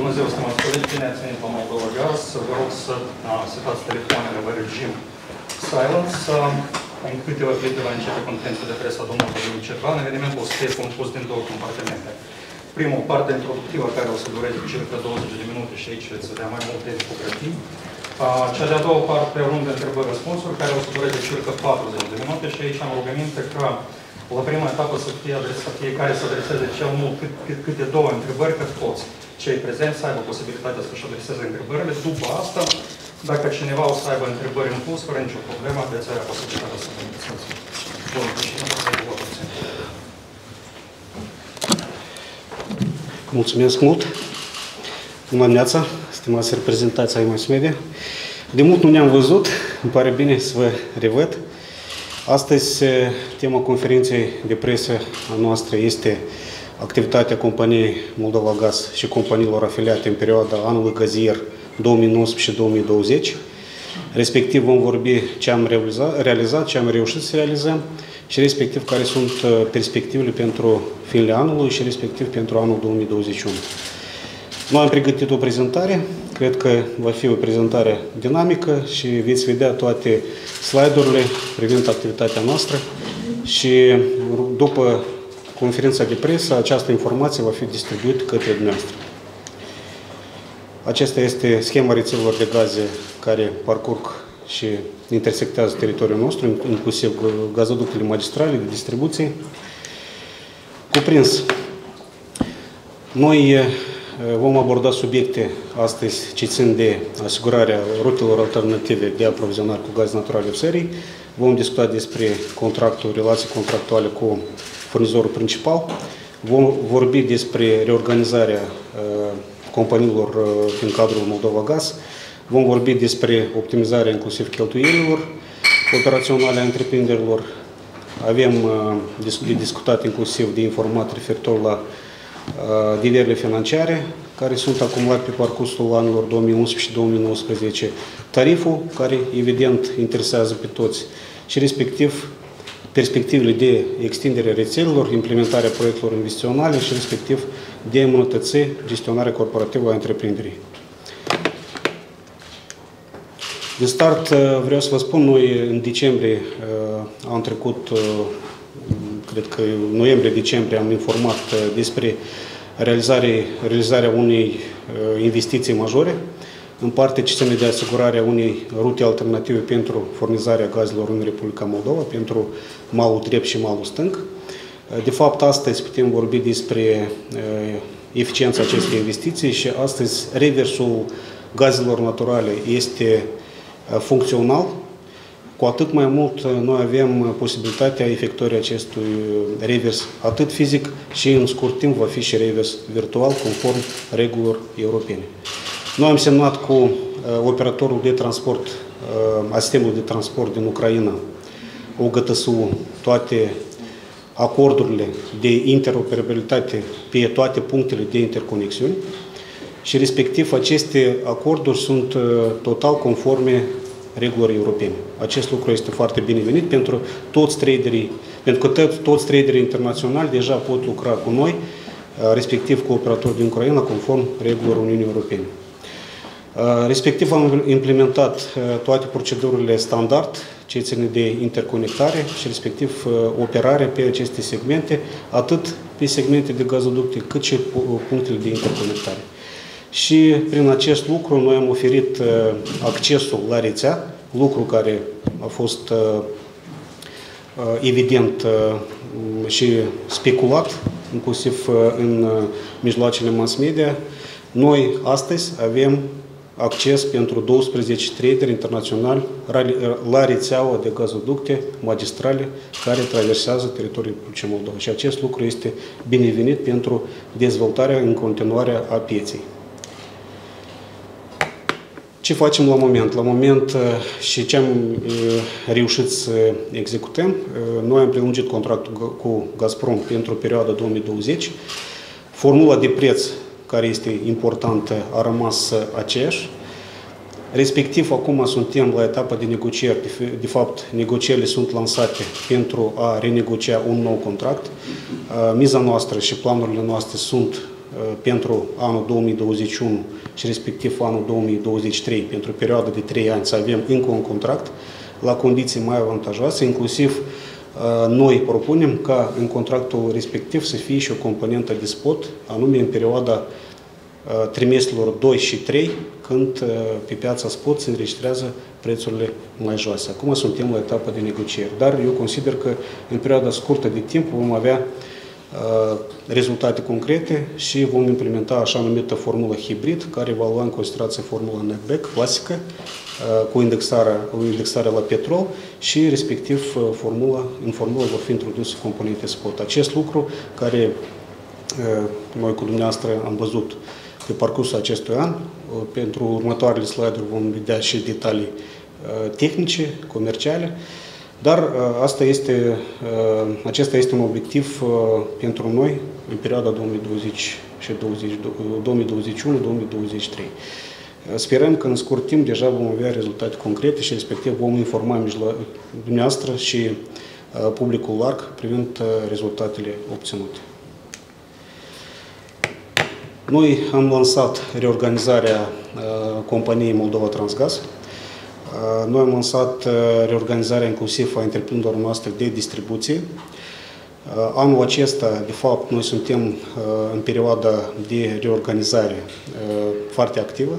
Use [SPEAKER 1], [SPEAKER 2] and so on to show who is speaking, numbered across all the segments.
[SPEAKER 1] Bună ziua, stimați colegi, bine ați venit la Moldova Gaz. Vă rog să setați telefoanele la regim silence. În câteva clipe va începe contentul de presă a domnului Călin Cervan. Evenimentul o să fie compus din două compartimente. Primul, parte introductivă, care o să dureze circa 20 de minute și aici veți vedea mai multe infografii. Cea de-a doua parte, o rundă întrebări-răspunsuri, care o să dureze circa 40 de minute și aici am rugăminte ca la prima etapă să fie adresat, fiecare să adreseze cel mult cât, cât, câte două întrebări, cât toți cei prezenți să aibă posibilitatea să-și adreseze întrebările. După asta, dacă cineva o să aibă întrebări în plus, fără nicio problemă, veți avea posibilitatea să vă întrebați. Domnul președinte,
[SPEAKER 2] Mulțumesc mult! Bună dimineața, stimați reprezentați ai mass media. De mult nu ne-am văzut, îmi pare bine să vă revăd. Astăzi, tema conferinței de presă a noastră este activitatea companiei Moldova Gaz și companiilor afiliate în perioada anului gazier 2019-2020. Respectiv vom vorbi ce am realizat, ce am reușit să realizăm și respectiv care sunt perspectivele pentru finele anului și respectiv pentru anul 2021. Noi am pregătit o prezentare, cred că va fi o prezentare dinamică și veți vedea toate slide-urile privind activitatea noastră și după conferința de presă această informație va fi distribuită către dumneavoastră. Acesta este schema rețelelor de gaze care parcurg și intersectează teritoriul nostru, inclusiv gazoductele magistrale de distribuție. Cuprins. Noi Vom aborda subiecte astăzi ce țin de asigurarea rutelor alternative de aprovizionare cu gaz natural în serii. Vom discuta despre contractul, relații contractuale cu furnizorul principal. Vom vorbi despre reorganizarea companiilor din cadrul Moldova Gaz. Vom vorbi despre optimizarea inclusiv cheltuielilor operaționale a întreprinderilor. Avem de discutat inclusiv de informat referitor la diverele financiare care sunt acumulate pe parcursul anilor 2011 și 2019, tariful care evident interesează pe toți și respectiv perspectivele de extindere rețelelor, implementarea proiectelor investiționale și respectiv de îmbunătăți gestionarea corporativă a întreprinderii. De start vreau să vă spun, noi în decembrie am trecut cred că în noiembrie-decembrie am informat uh, despre realizare, realizarea unei uh, investiții majore în parte ce ține de asigurarea unei rute alternative pentru furnizarea gazelor în Republica Moldova, pentru malul drept și malul stâng. Uh, de fapt, astăzi putem vorbi despre eficiența acestei investiții și astăzi reversul gazelor naturale este funcțional, cu atât mai mult uh, noi avem uh, posibilitatea efectuării acestui uh, revers atât fizic și în scurt timp va fi și revers virtual conform regulilor europene. Noi am semnat cu operatorul de transport, a sistemului de transport din Ucraina, OGTSU, toate acordurile de interoperabilitate pe toate punctele de interconexiuni și respectiv aceste acorduri sunt total conforme regulilor europene. Acest lucru este foarte binevenit pentru toți traderii, pentru că toți traderii internaționali deja pot lucra cu noi, uh, respectiv cu operatori din Ucraina, conform regulilor Uniunii Europene. Uh, respectiv am implementat uh, toate procedurile standard ce ține de interconectare și respectiv operare pe aceste segmente, atât pe segmente de gazoducte, cât și punctele de interconectare și prin acest lucru noi am oferit uh, accesul la rețea, lucru care a fost uh, uh, evident și speculat, inclusiv în mijloacele mass media. Noi astăzi avem acces pentru 12 traderi internaționali la rețeaua de gazoducte magistrale care traversează teritoriul Republicii Moldova. Și acest lucru este binevenit pentru dezvoltarea în continuare a pieței. Ce facem la moment? La moment uh, și ce am uh, reușit să executăm, uh, noi am prelungit contractul cu Gazprom pentru perioada 2020. Formula de preț, care este importantă, a rămas aceeași. Respectiv, acum suntem la etapa de negocieri. De fapt, negocierile sunt lansate pentru a renegocia un nou contract. Miza noastră și planurile noastre sunt pentru anul 2021 și respectiv anul 2023, pentru perioada de 3 ani, să avem încă un contract la condiții mai avantajoase, inclusiv noi propunem ca în contractul respectiv să fie și o componentă de spot, anume în perioada trimestrelor 2 și 3, când pe piața spot se înregistrează prețurile mai joase. Acum suntem la etapa de negocieri, dar eu consider că în perioada scurtă de timp vom avea rezultate concrete și vom implementa așa numită formulă hibrid, care va lua în considerație formula netback clasică, cu indexarea, cu indexarea la petrol și respectiv formula, în formulă vor fi introduse componente spot. Acest lucru care noi cu dumneavoastră am văzut pe parcursul acestui an. Pentru următoarele slide-uri vom vedea și detalii tehnice, comerciale, dar asta este, acesta este un obiectiv pentru noi în perioada 2020 și 2021-2023. Sperăm că în scurt timp deja vom avea rezultate concrete și respectiv vom informa dumneavoastră și publicul larg privind rezultatele obținute. Noi am lansat reorganizarea companiei Moldova Transgaz. Noi am lansat reorganizarea inclusiv a întreprinderilor noastre de distribuție. Anul acesta, de fapt, noi suntem în perioada de reorganizare foarte activă.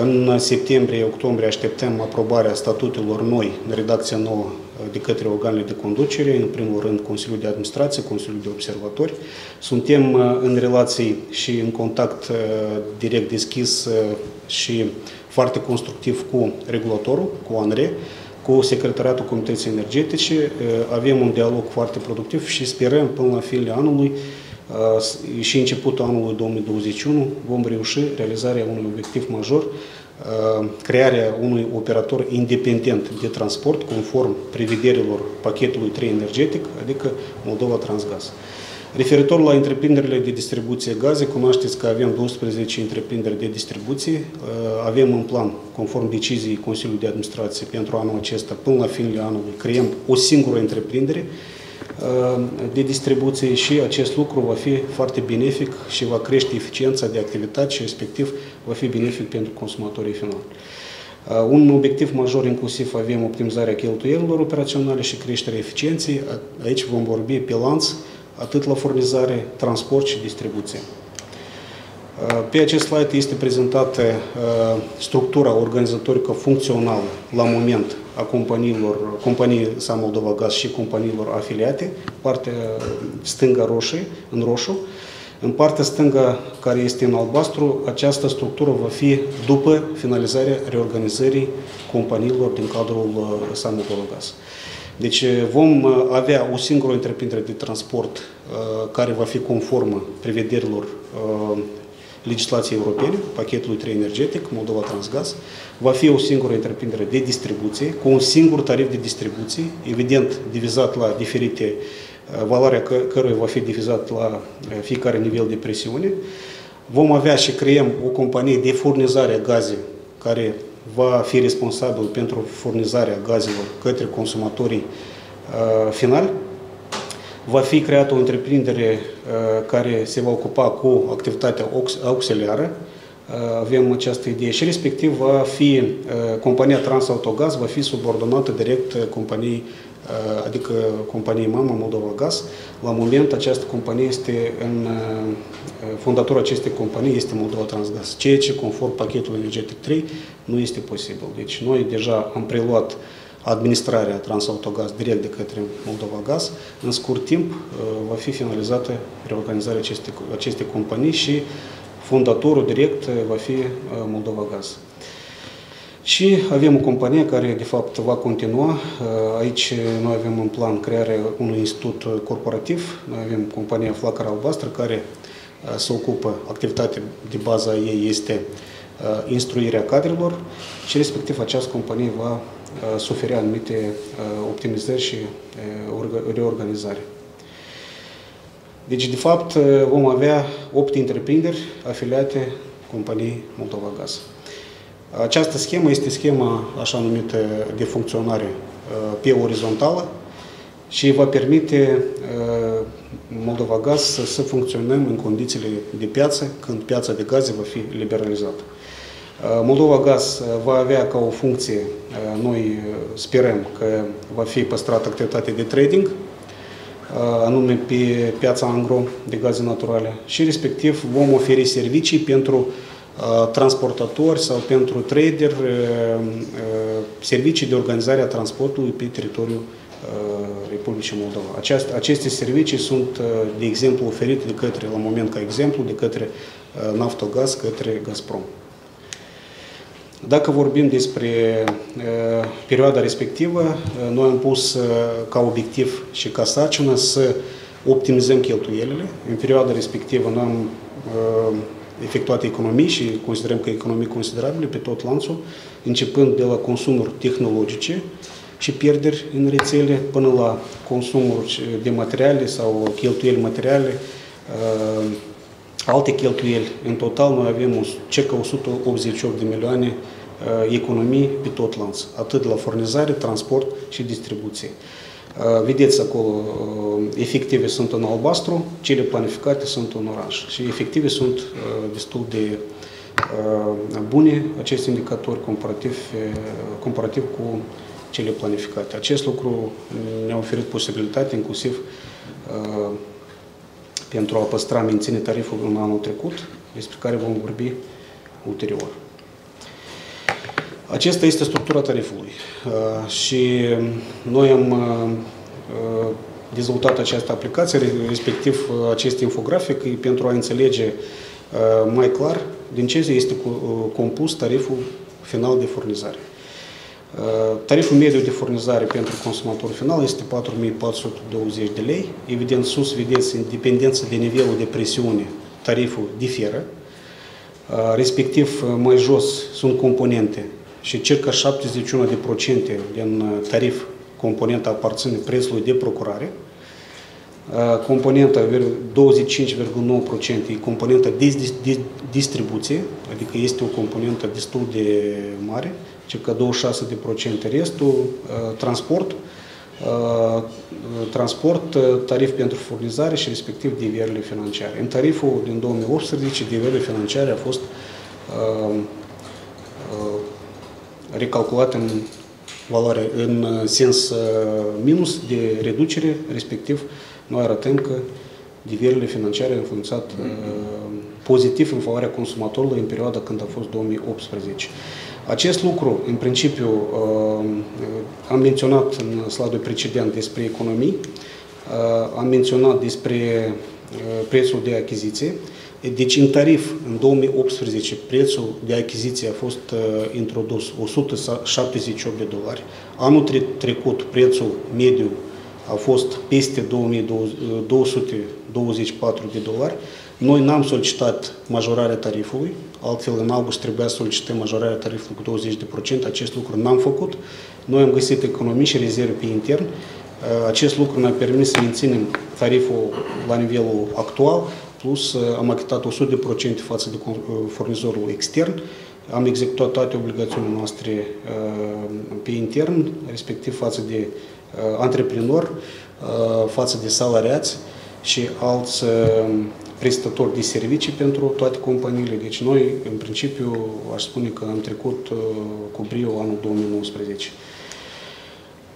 [SPEAKER 2] În septembrie-octombrie așteptăm aprobarea statutelor noi, în redacția nouă, de către organele de conducere, în primul rând Consiliul de Administrație, Consiliul de Observatori. Suntem în relații și în contact direct deschis și foarte constructiv cu regulatorul, cu ANRE, cu Secretariatul Comunității Energetice. Avem un dialog foarte productiv și sperăm până la finele anului și începutul anului 2021 vom reuși realizarea unui obiectiv major, crearea unui operator independent de transport conform prevederilor pachetului 3 energetic, adică Moldova Transgaz. Referitor la întreprinderile de distribuție gaze, cunoașteți că avem 12 întreprinderi de distribuție. Avem în plan, conform deciziei Consiliului de Administrație pentru anul acesta, până la finele anului, creăm o singură întreprindere de distribuție și acest lucru va fi foarte benefic și va crește eficiența de activitate și respectiv va fi benefic pentru consumatorii finali. Un obiectiv major inclusiv avem optimizarea cheltuielilor operaționale și creșterea eficienței. Aici vom vorbi pe lanț, atât la furnizare, transport și distribuție. Pe acest slide este prezentată structura organizatorică funcțională la moment a companiilor, companii sa Moldova Gaz și companiilor afiliate, partea stânga roșie, în roșu. În partea stângă, care este în albastru, această structură va fi după finalizarea reorganizării companiilor din cadrul sa Moldova Gaz. Deci vom avea o singură întreprindere de transport care va fi conformă prevederilor legislației europene, pachetul 3 energetic, Moldova Transgaz, va fi o singură întreprindere de distribuție, cu un singur tarif de distribuție, evident divizat la diferite, valoarea căruia va fi divizat la fiecare nivel de presiune. Vom avea și creăm o companie de furnizare a gaze care va fi responsabil pentru furnizarea gazelor către consumatorii uh, finali. Va fi creată o întreprindere uh, care se va ocupa cu activitatea auxiliară. Uh, avem această idee și respectiv va fi compania Transautogaz va fi subordonată direct companiei adică companiei Mama Moldova Gaz. La moment această companie este în fondatorul acestei companii este Moldova Transgaz, ceea ce conform pachetului energetic 3 nu este posibil. Deci noi deja am preluat administrarea Transautogaz direct de către Moldova Gaz. În scurt timp va fi finalizată reorganizarea acestei, acestei companii și fondatorul direct va fi Moldova Gaz. Și avem o companie care, de fapt, va continua. Aici noi avem în plan crearea unui institut corporativ. Noi avem compania Flacăra Albastră, care se ocupă, activitatea de bază a ei este instruirea cadrelor și respectiv această companie va suferi anumite optimizări și reorganizare. Deci, de fapt, vom avea 8 întreprinderi afiliate companiei Moldova Gaz. Această schemă este schema așa numită de funcționare pe orizontală și va permite Moldova Gaz să, să funcționăm în condițiile de piață când piața de gaze va fi liberalizată. Moldova Gaz va avea ca o funcție, noi sperăm că va fi păstrată activitatea de trading, anume pe piața angro de gaze naturale și respectiv vom oferi servicii pentru transportatori sau pentru trader, servicii de organizare a transportului pe teritoriul Republicii Moldova. aceste servicii sunt, de exemplu, oferite de către, la moment ca exemplu, de către Naftogaz, către Gazprom. Dacă vorbim despre uh, perioada respectivă, uh, noi am pus uh, ca obiectiv și ca sarcină să optimizăm cheltuielile. În perioada respectivă noi am uh, efectuat economii și considerăm că economii considerabile pe tot lanțul, începând de la consumuri tehnologice și pierderi în rețele până la consumuri de materiale sau cheltuieli materiale, uh, alte cheltuieli. În total noi avem circa 188 de milioane uh, economii pe tot lanț, atât la furnizare, transport și distribuție. Uh, vedeți acolo, uh, efective sunt în albastru, cele planificate sunt în oranj și efective sunt destul de bune aceste indicatori comparativ, comparativ cu cele planificate. Acest lucru ne-a oferit posibilitate inclusiv pentru a păstra, menține tariful în anul trecut, despre care vom vorbi ulterior. Acesta este structura tarifului uh, și noi am uh, dezvoltat această aplicație, respectiv uh, acest infografic, pentru a înțelege mai clar din ce este compus tariful final de furnizare. Tariful mediu de furnizare pentru consumatorul final este 4420 de lei. Evident, sus vedeți, în dependență de nivelul de presiune, tariful diferă. Respectiv, mai jos sunt componente și circa 71% din tarif componenta aparține prețului de procurare. Componenta 25,9% e componenta de distribuție, adică este o componentă destul de mare circa 26%, restul uh, transport, uh, transport, uh, tarif pentru furnizare și respectiv diverele financiare. În tariful din 2018, diverele financiare a fost recalculat în valoare, în sens minus de reducere, respectiv noi arătăm că diverele financiare au influențat pozitiv în favoarea consumatorului în perioada când a fost 2018. Acest lucru, în principiu, uh, am menționat în slide precedent despre economii, uh, am menționat despre uh, prețul de achiziție. Deci, în tarif, în 2018, prețul de achiziție a fost introdus 178 de dolari. Anul trecut, prețul mediu a fost peste 2224 de dolari. Noi n-am solicitat majorarea tarifului, altfel în august trebuia să solicităm majorarea tarifului cu 20%, acest lucru n-am făcut. Noi am găsit economii și rezerve pe intern. Acest lucru ne-a permis să menținem tariful la nivelul actual, plus am achitat 100% față de furnizorul extern, am executat toate obligațiunile noastre pe intern, respectiv față de antreprenor, față de salariați și alți prestatori de servicii pentru toate companiile. Deci noi, în principiu, aș spune că am trecut uh, cu brio anul 2019.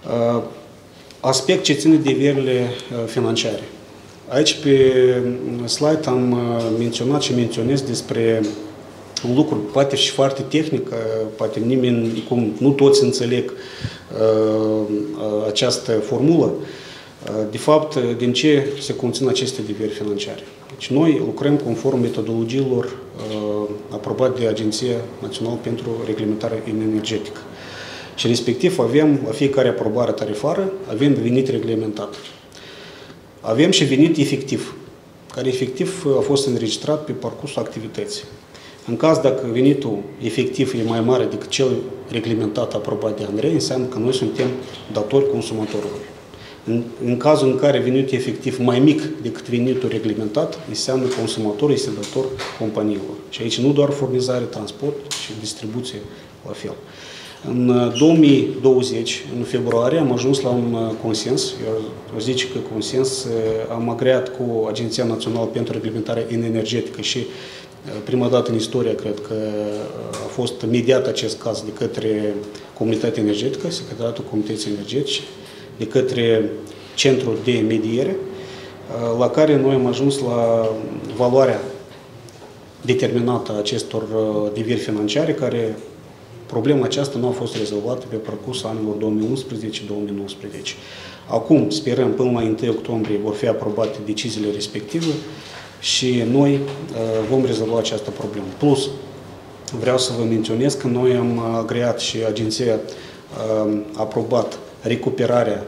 [SPEAKER 2] Uh, aspect ce ține de verile uh, financiare. Aici pe slide am menționat și menționez despre un lucru poate și foarte tehnic, poate nimeni, cum nu toți înțeleg această formulă. De fapt, din ce se conțin aceste diveri financiare? Deci noi lucrăm conform metodologiilor uh, aprobate de Agenția Națională pentru Reglementare Energetică. Și respectiv avem la fiecare aprobare tarifară, avem venit reglementat. Avem și venit efectiv, care efectiv a fost înregistrat pe parcursul activității. În caz dacă venitul efectiv e mai mare decât cel reglementat aprobat de Andrei, înseamnă că noi suntem datori consumatorului. În, în cazul în care venitul efectiv mai mic decât venitul reglementat, înseamnă că consumatorul este dator companiilor. Și aici nu doar furnizare, transport, ci distribuție la fel. În 2020, în februarie, am ajuns la un consens, eu zic că consens, am agreat cu Agenția Națională pentru Reglementare Energetică și prima dată în istorie, cred că a fost mediat acest caz de către Comunitatea Energetică, Secretariatul Comunității Energetice, de către Centrul de Mediere, la care noi am ajuns la valoarea determinată a acestor deviri financiare, care problema aceasta nu a fost rezolvată pe parcursul anilor 2011-2019. Acum sperăm până la 1 octombrie vor fi aprobate deciziile respective și noi uh, vom rezolva această problemă. Plus, vreau să vă menționez că noi am agreat și agenția uh, a aprobat recuperarea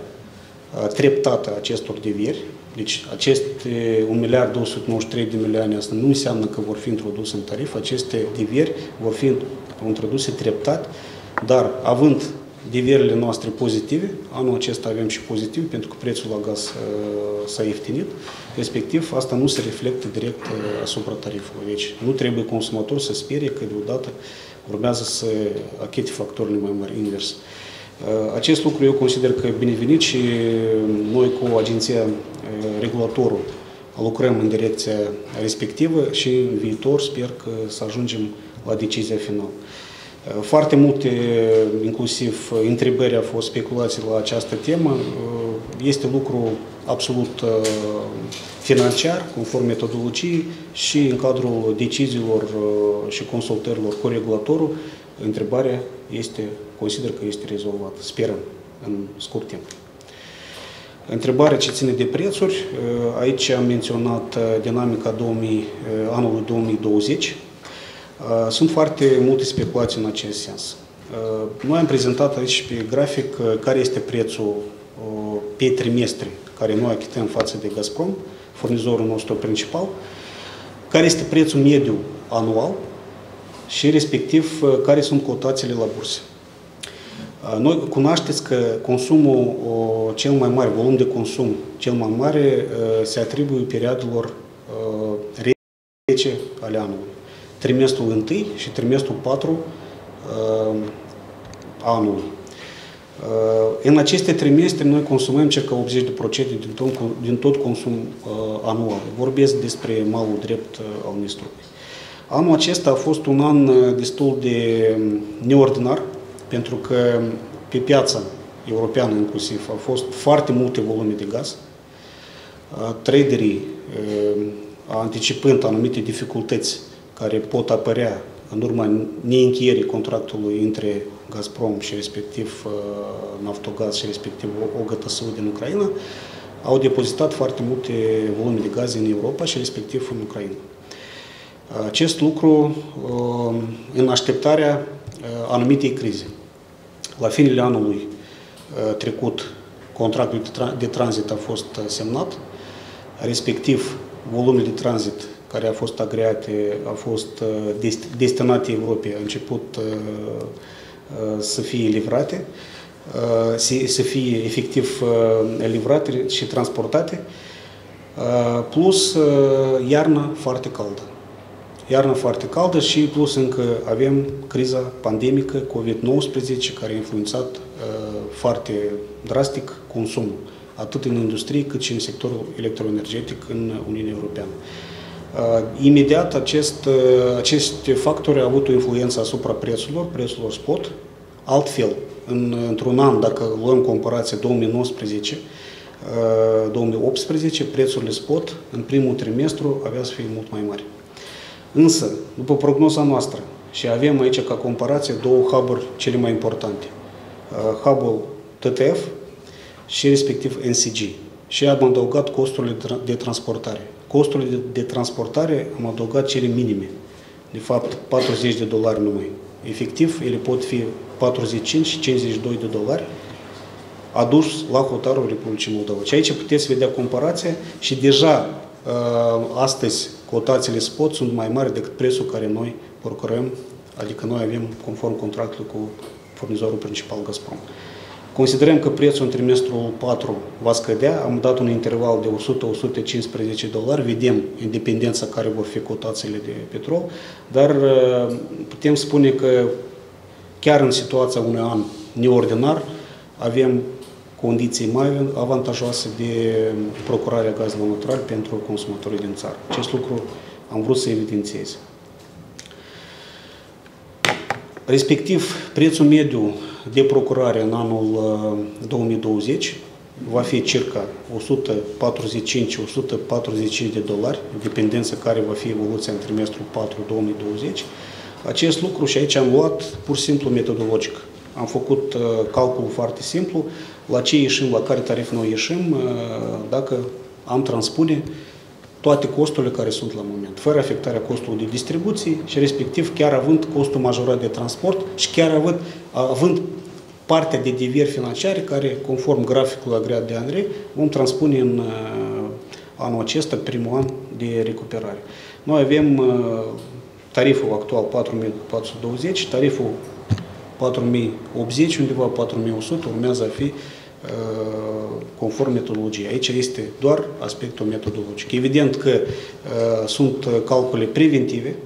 [SPEAKER 2] uh, treptată a acestor devieri. Deci aceste 1 miliard 293 de milioane asta nu înseamnă că vor fi introduse în tarif, aceste devieri vor fi introduse treptat, dar având diverile noastre pozitive, anul acesta avem și pozitiv pentru că prețul la gaz uh, s-a ieftinit, respectiv asta nu se reflectă direct uh, asupra tarifului. Deci nu trebuie consumatorul să sperie că deodată urmează să achite factorile mai mari, invers. Uh, acest lucru eu consider că binevenit și noi cu agenția regulatorul lucrăm în direcția respectivă și în viitor sper că să ajungem la decizia finală. Foarte multe, inclusiv întrebări au fost speculații la această temă. Este lucru absolut uh, financiar, conform metodologiei și în cadrul deciziilor uh, și consultărilor cu regulatorul, întrebarea este, consider că este rezolvată. Sperăm în scurt timp. Întrebarea ce ține de prețuri, uh, aici am menționat dinamica 2000, anului 2020, Uh, sunt foarte multe speculații în acest sens. Uh, noi am prezentat aici pe grafic uh, care este prețul pe trimestri care noi achităm față de Gazprom, furnizorul nostru principal, care este prețul mediu anual și respectiv care sunt cotațiile la bursă. Noi cunoașteți că consumul cel mai mare, volum de consum cel mai mare se atribuie perioadelor rece ale anului trimestrul 1 și trimestrul 4 uh, anului. Uh, în aceste trimestre noi consumăm circa 80% din tot, din tot consum uh, anual. Vorbesc despre malul drept uh, al Nistrului. Anul acesta a fost un an uh, destul de um, neordinar, pentru că pe piața europeană inclusiv au fost foarte multe volume de gaz. Uh, traderii, anticipând anumite dificultăți care pot apărea în urma neîncheierii contractului între Gazprom și respectiv uh, Naftogaz și respectiv OGTSU din Ucraina, au depozitat foarte multe volume de gaze în Europa și respectiv în Ucraina. Acest lucru uh, în așteptarea uh, anumitei crize. La finele anului trecut, contractul de tranzit a fost semnat, respectiv volumele de tranzit care a fost agreate, a fost uh, destinate Europei, a început uh, uh, să fie livrate, să fie efectiv livrate și transportate, plus iarna foarte caldă. Iarna foarte caldă și plus încă avem criza pandemică COVID-19 care a influențat foarte drastic consumul, atât în industrie cât și în sectorul electroenergetic în Uniunea Europeană. Uh, imediat acest, uh, aceste factori au avut o influență asupra prețurilor, prețurilor spot. Altfel, în, într-un an, dacă luăm comparație 2019, 2018, uh, prețurile spot în primul trimestru avea să fie mult mai mari. Însă, după prognoza noastră, și avem aici ca comparație două hub cele mai importante, hubul TTF și respectiv NCG. Și am adăugat costurile de transportare costurile de, de transportare am adăugat cele minime. De fapt, 40 de dolari numai. Efectiv, ele pot fi 45 și 52 de dolari adus la hotarul Republicii Moldova. Și aici puteți vedea comparația și deja uh, astăzi cotațiile spot sunt mai mari decât prețul care noi procurăm, adică noi avem conform contractului cu furnizorul principal Gazprom. Considerăm că prețul în trimestrul 4 va scădea, am dat un interval de 100-115 dolari, vedem independența care vor fi cotațiile de petrol, dar uh, putem spune că chiar în situația unui an neordinar, avem condiții mai avantajoase de procurarea gazelor naturale pentru consumatorii din țară. Acest lucru am vrut să evidențiez. Respectiv, prețul mediu de procurare în anul 2020 uh, va fi circa 145-145 de dolari, dependență care va fi evoluția în trimestrul 4 2020. Acest lucru și aici am luat pur și simplu metodologic. Am făcut uh, calculul foarte simplu, la ce ieșim, la care tarif noi ieșim, uh, dacă am transpune toate costurile care sunt la moment, fără afectarea costului de distribuție și respectiv chiar având costul majorat de transport și chiar având, având partea de divieri financiare care, conform graficului agreat de Andrei, vom transpune în uh, anul acesta, primul an de recuperare. Noi avem uh, tariful actual 4420, tariful 4080, undeva 4100, urmează a fi uh, conform metodologiei. Aici este doar aspectul metodologic. Evident că sunt calcule preventive,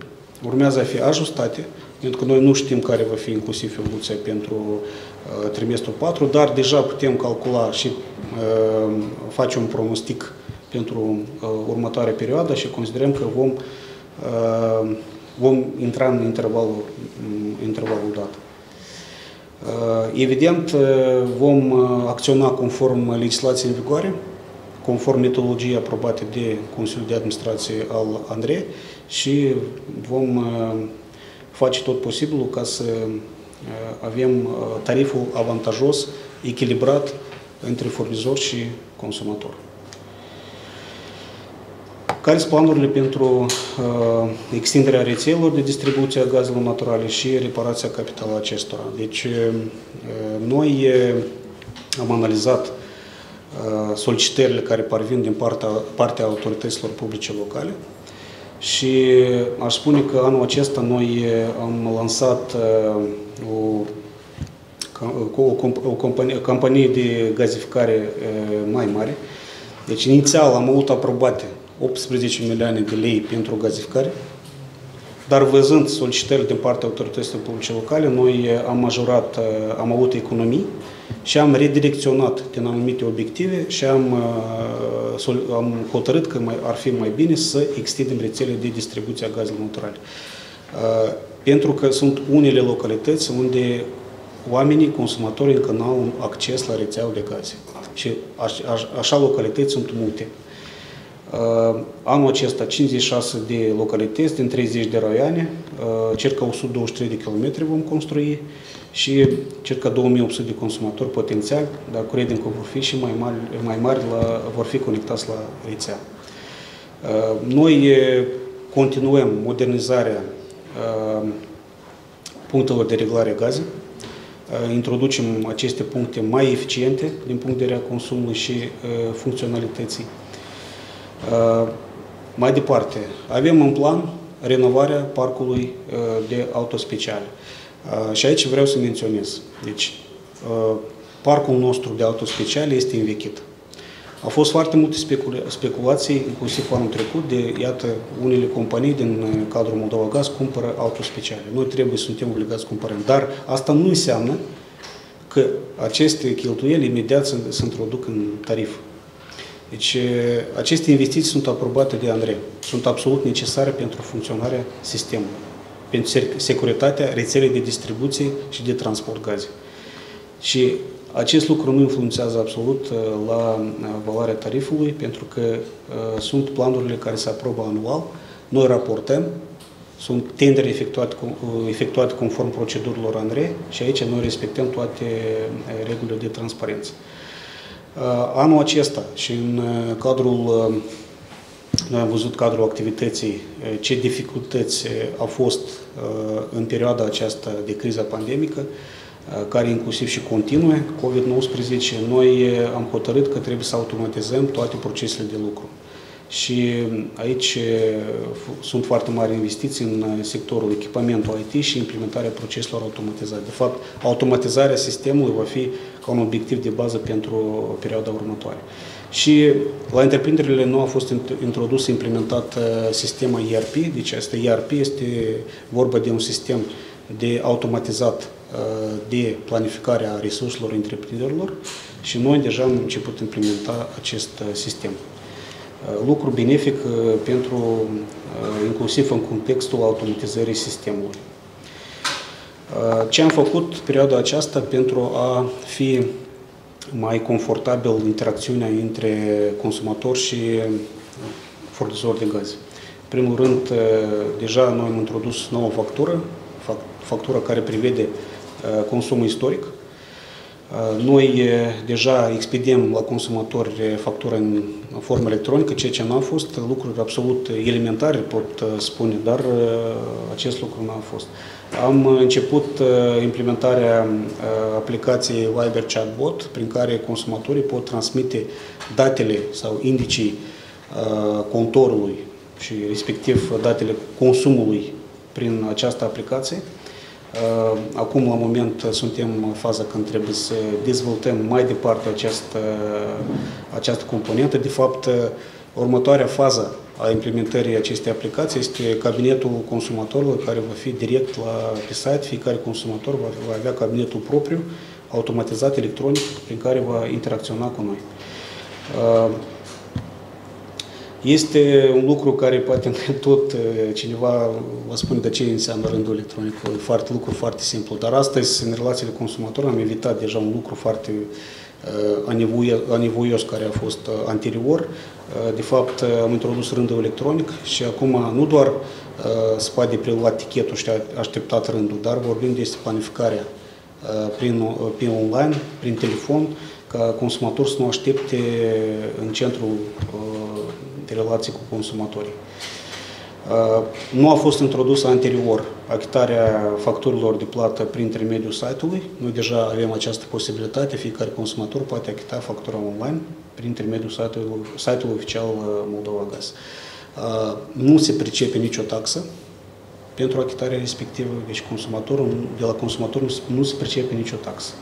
[SPEAKER 2] urmează a fi ajustate, pentru că noi nu știm care va fi inclusiv evoluția pentru uh, trimestrul 4, dar deja putem calcula și uh, face un pronostic pentru uh, următoarea perioadă și considerăm că vom, uh, vom intra în intervalul, intervalul dat. Uh, evident, uh, vom uh, acționa conform legislației în vigoare, conform metodologiei aprobate de Consiliul de Administrație al Andrei și vom uh, face tot posibilul ca să uh, avem uh, tariful avantajos, echilibrat între furnizor și consumator. Care sunt planurile pentru uh, extinderea rețelelor de distribuție a gazelor naturale și reparația capitală acestora? Deci, uh, noi uh, am analizat uh, solicitările care parvin din partea, partea autorităților publice locale, și aș spune că anul acesta noi am lansat o, o, o, companie, o companie de gazificare mai mare. Deci inițial am avut aprobate 18 milioane de lei pentru gazificare, dar văzând solicitările din partea autorităților publice locale, noi am majorat, am avut economii și am redirecționat din anumite obiective și am, uh, am hotărât că mai, ar fi mai bine să extindem rețele de distribuție a gazelor naturale. Uh, pentru că sunt unele localități unde oamenii, consumatorii încă nu au acces la rețeaua de gaze. Și așa localități sunt multe. Uh, anul acesta 56 de localități din 30 de raioane, circa 123 de kilometri vom construi și circa 2800 de consumatori potențiali, dar credem că vor fi și mai mari, mai mari la, vor fi conectați la rețea. Uh, noi continuăm modernizarea uh, punctelor de reglare gaze, uh, introducem aceste puncte mai eficiente din punct de vedere a consumului și funcționalității. Mai departe, avem în plan renovarea parcului de autospeciale. Și aici vreau să menționez. Deci, parcul nostru de auto speciale este învechit. Au fost foarte multe specula speculații, inclusiv anul trecut, de, iată, unele companii din cadrul Moldova Gaz cumpără auto speciale. Noi trebuie, suntem obligați să cumpărăm. Dar asta nu înseamnă că aceste cheltuieli imediat se, se introduc în tarif. Deci, aceste investiții sunt aprobate de Andrei. Sunt absolut necesare pentru funcționarea sistemului pentru securitatea rețelei de distribuție și de transport gaze. Și acest lucru nu influențează absolut uh, la uh, valoarea tarifului, pentru că uh, sunt planurile care se aprobă anual, noi raportăm, sunt tendere efectuate, efectuate conform procedurilor ANRE și aici noi respectăm toate regulile de transparență. Anul acesta și în cadrul noi am văzut cadrul activității ce dificultăți au fost în perioada aceasta de criză pandemică, care inclusiv și continuă COVID-19. Noi am hotărât că trebuie să automatizăm toate procesele de lucru. Și aici sunt foarte mari investiții în sectorul echipamentul IT și implementarea proceselor automatizate. De fapt, automatizarea sistemului va fi ca un obiectiv de bază pentru perioada următoare. Și la întreprinderile nu a fost introdus, implementat uh, sistemul ERP, deci este ERP este vorba de un sistem de automatizat de planificare a resurselor întreprinderilor și noi deja am început implementa acest sistem. Lucru benefic pentru, inclusiv în contextul automatizării sistemului. Ce am făcut perioada aceasta pentru a fi mai confortabil interacțiunea între consumator și furnizor de gaze. În primul rând, deja noi am introdus nouă factură, factura care prevede consumul istoric. Noi deja expediem la consumatori factura în formă electronică, ceea ce n-a fost, lucruri absolut elementare, pot spune, dar acest lucru n-a fost. Am început uh, implementarea uh, aplicației Viber Chatbot, prin care consumatorii pot transmite datele sau indicii uh, contorului și respectiv datele consumului prin această aplicație. Acum, la moment, suntem în faza când trebuie să dezvoltăm mai departe această, această componentă. De fapt, următoarea fază a implementării acestei aplicații este cabinetul consumatorului care va fi direct la, pe site. Fiecare consumator va, va avea cabinetul propriu, automatizat, electronic, prin care va interacționa cu noi. Uh, este un lucru care poate tot uh, cineva vă spune de ce înseamnă rândul electronic. Foarte lucru foarte simplu. Dar astăzi, în relațiile consumator, am evitat deja un lucru foarte uh, anevoios care a fost anterior. De fapt, am introdus rândul electronic și acum nu doar se poate preluat tichetul și așteptat rândul, dar vorbim despre planificarea prin, prin online, prin telefon, ca consumator să nu aștepte în centrul de relații cu consumatorii. Nu a fost introdusă anterior achitarea facturilor de plată prin intermediul site-ului. Noi deja avem această posibilitate, fiecare consumator poate achita factura online prin intermediul site-ului, site-ului oficial uh, Moldova Gaz. Nu se pricepe nicio taxă pentru achitarea respectivă, deci consumatorul, de la consumator nu se pricepe nicio taxă.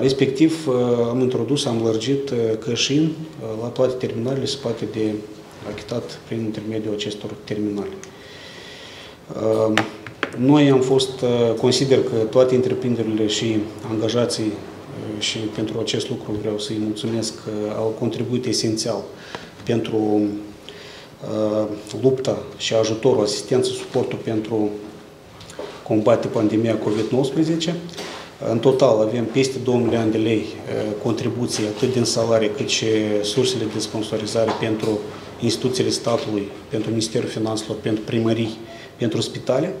[SPEAKER 2] Respectiv, am introdus, am lărgit cășin la toate terminalele se poate de achitat prin intermediul acestor terminale. Noi am fost, consider că toate întreprinderile și angajații și pentru acest lucru vreau să-i mulțumesc că au contribuit esențial pentru lupta și ajutorul, asistență, suportul pentru combate pandemia COVID-19. În total avem peste 2 milioane de lei contribuții atât din salarii cât și sursele de sponsorizare pentru instituțiile statului, pentru Ministerul Finanțelor, pentru primării, pentru spitale.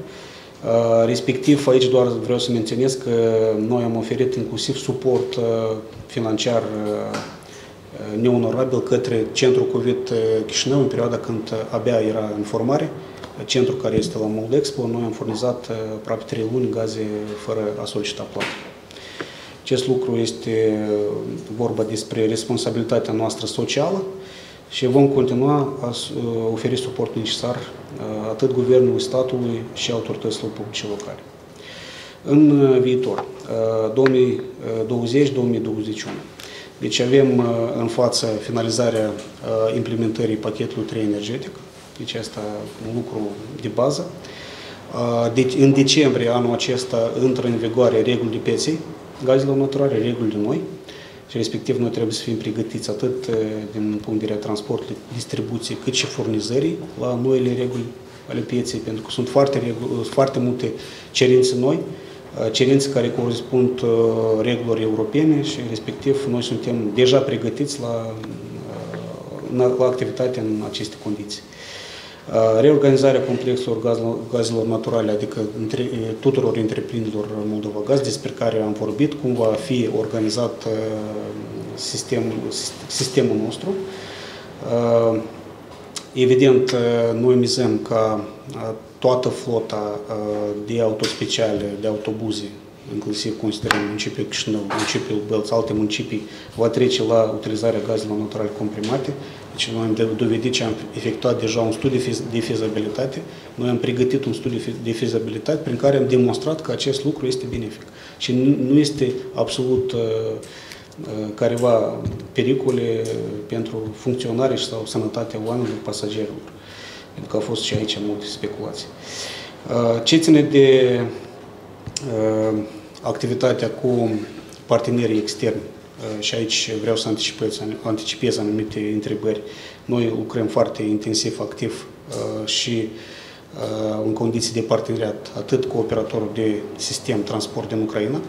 [SPEAKER 2] Respectiv, aici doar vreau să menționez că noi am oferit inclusiv suport financiar neonorabil către Centrul COVID Chișinău în perioada când abia era în formare centru care este la Moldexpo, noi am furnizat uh, aproape 3 luni gaze fără a solicita plată. Acest lucru este uh, vorba despre responsabilitatea noastră socială și vom continua a uh, oferi suport necesar atât guvernului statului și autorităților publice locale. În viitor, 2020-2021, deci avem în față finalizarea implementării pachetului 3 energetic, deci asta un lucru de bază. Deci, în decembrie anul acesta intră în vigoare regulile pieței gazelor naturale, regulile noi și respectiv noi trebuie să fim pregătiți atât din punct de vedere transportului, distribuției, cât și furnizării la noile reguli ale pieței, pentru că sunt foarte, foarte multe cerințe noi, cerințe care corespund regulilor europene și respectiv noi suntem deja pregătiți la, la activitate în aceste condiții. Reorganizarea complexelor gazelor naturale, adică între, tuturor întreprinderilor Moldova Gaz, despre care am vorbit, cum va fi organizat sistem, sistemul nostru. Evident, noi mizăm ca toată flota de autospeciale, de autobuze, inclusiv considerăm municipiul Chișinău, municipiul Bălț, alte municipii, va trece la utilizarea gazelor naturale comprimate, deci noi am dovedit ce am efectuat deja un studiu de fezabilitate, noi am pregătit un studiu de fezabilitate prin care am demonstrat că acest lucru este benefic. Și nu este absolut uh, uh, careva pericole pentru funcționare sau sănătatea oamenilor, pasagerilor. Pentru că au fost și aici multe speculații. Uh, ce ține de activitatea cu partenerii externi și aici vreau să anticipez, anticipez anumite întrebări. Noi lucrăm foarte intensiv, activ și în condiții de parteneriat atât cu operatorul de sistem transport din Ucraina,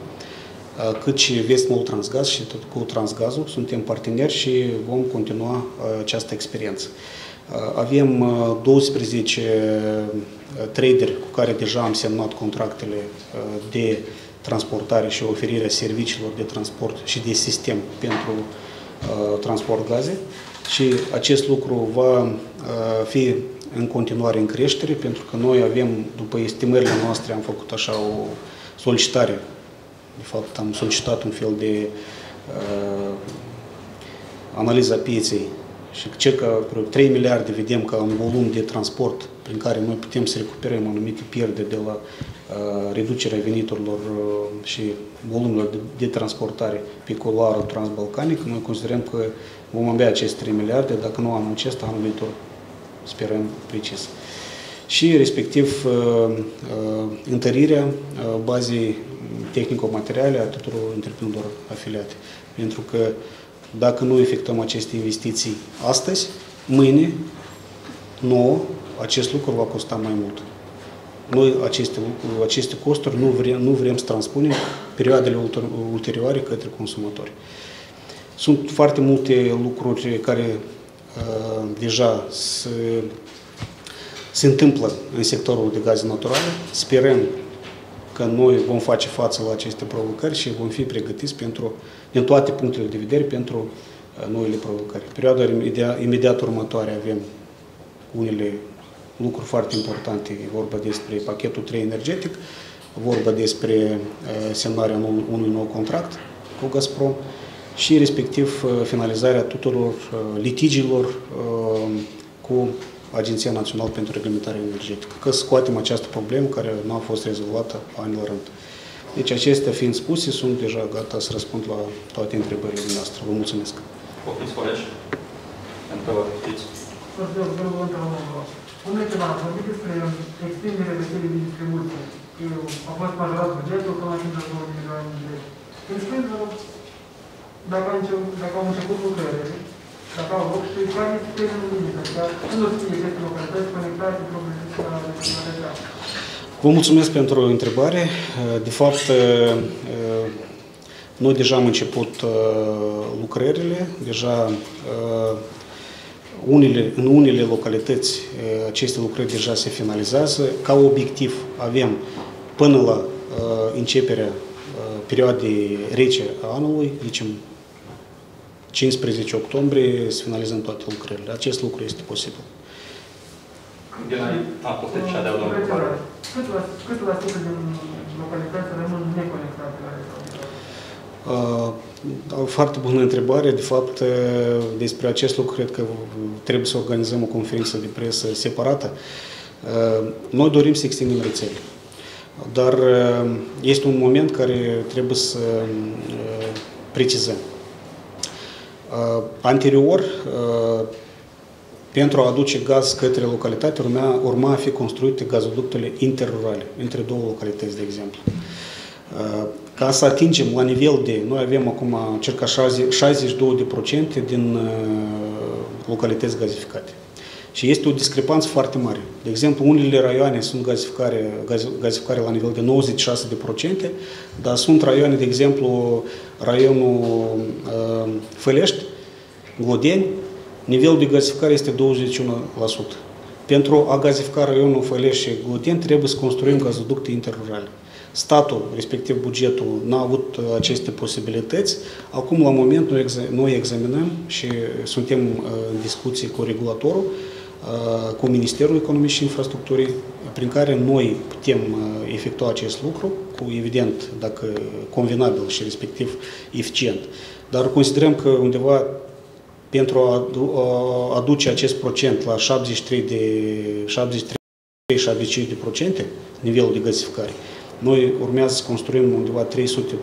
[SPEAKER 2] cât și Vestmol Transgaz și tot cu Transgazul. Suntem parteneri și vom continua această experiență. Avem 12 traderi cu care deja am semnat contractele de transportare și oferirea serviciilor de transport și de sistem pentru transport gaze. Și acest lucru va fi în continuare în creștere pentru că noi avem, după estimările noastre, am făcut așa o solicitare. De fapt, am solicitat un fel de uh, analiza pieței. Și circa 3 miliarde vedem ca un volum de transport prin care noi putem să recuperăm anumite pierde de la uh, reducerea veniturilor uh, și volumului de, de transportare pe coloarul transbalcanic. Noi considerăm că vom avea aceste 3 miliarde, dacă nu anul acesta, anul viitor, sperăm precis. Și respectiv uh, uh, întărirea uh, bazei tehnico-materiale a tuturor întreprinderilor afiliate. Pentru că dacă nu efectuăm aceste investiții astăzi, mâine, nouă, acest lucru va costa mai mult. Noi aceste, aceste costuri nu vrem, nu vrem să transpunem perioadele ulterioare către consumatori. Sunt foarte multe lucruri care uh, deja se, se întâmplă în sectorul de gaze naturale. Sperăm că noi vom face față la aceste provocări și vom fi pregătiți pentru, din toate punctele de vedere pentru uh, noile provocări. Perioada imediat următoare avem unele lucruri foarte importante. E vorba despre pachetul 3 energetic, vorba despre uh, semnarea unui nou contract cu Gazprom și respectiv uh, finalizarea tuturor litigiilor cu Agenția Națională pentru Reglementare Energetică, că scoatem această problemă care nu a fost rezolvată ani la rând. Deci acestea fiind spuse, sunt deja gata să răspund la toate întrebările noastre. Vă mulțumesc.
[SPEAKER 1] Poftiți, colegi, pentru că vă poftiți.
[SPEAKER 3] Domnule Ceva, ați vorbit despre extinderea rețelei de distribuție. A fost majorat bugetul până la 52 de milioane de lei. Când dacă, dacă au început lucrările, dacă au loc și care este termenul limită, dar când o fie aceste localități conectate la rețea.
[SPEAKER 2] Vă mulțumesc pentru întrebare. De fapt, noi deja am început lucrările, deja unele, în unele localități aceste lucrări deja se finalizează. Ca obiectiv avem până la începerea perioadei rece a anului, zicem 15 octombrie să finalizăm toate lucrările. Acest lucru este posibil.
[SPEAKER 1] Din aici, a, poftit și a de-a doamnă
[SPEAKER 3] Cât la sută din localități rămân neconectate la
[SPEAKER 2] Uh, foarte bună întrebare. De fapt, uh, despre acest lucru cred că trebuie să organizăm o conferință de presă separată. Uh, noi dorim să extindem rețele. Dar este un moment care trebuie să precizăm. Uh, anterior, uh, pentru a aduce gaz către localitate, urma, urma a fi construite gazoductele interrurale, între două localități, de exemplu. Uh, ca să atingem la nivel de, noi avem acum circa 62% din localități gazificate. Și este o discrepanță foarte mare. De exemplu, unele raioane sunt gazificare, gaz, gazificare la nivel de 96%, dar sunt raioane, de exemplu, raionul uh, Fălești, Glodeni, nivelul de gazificare este 21%. Pentru a gazifica raionul Fălești și Glodeni trebuie să construim gazoducte interrurale. Statul, respectiv bugetul, n-a avut aceste posibilități. Acum, la moment, noi examinăm și suntem în discuții cu regulatorul Uh, cu Ministerul Economiei și Infrastructurii, prin care noi putem uh, efectua acest lucru, cu evident, dacă convenabil și respectiv eficient. Dar considerăm că undeva pentru a aduce acest procent la 73 de 73-75 de procente, nivelul de gasificare, noi urmează să construim undeva 300,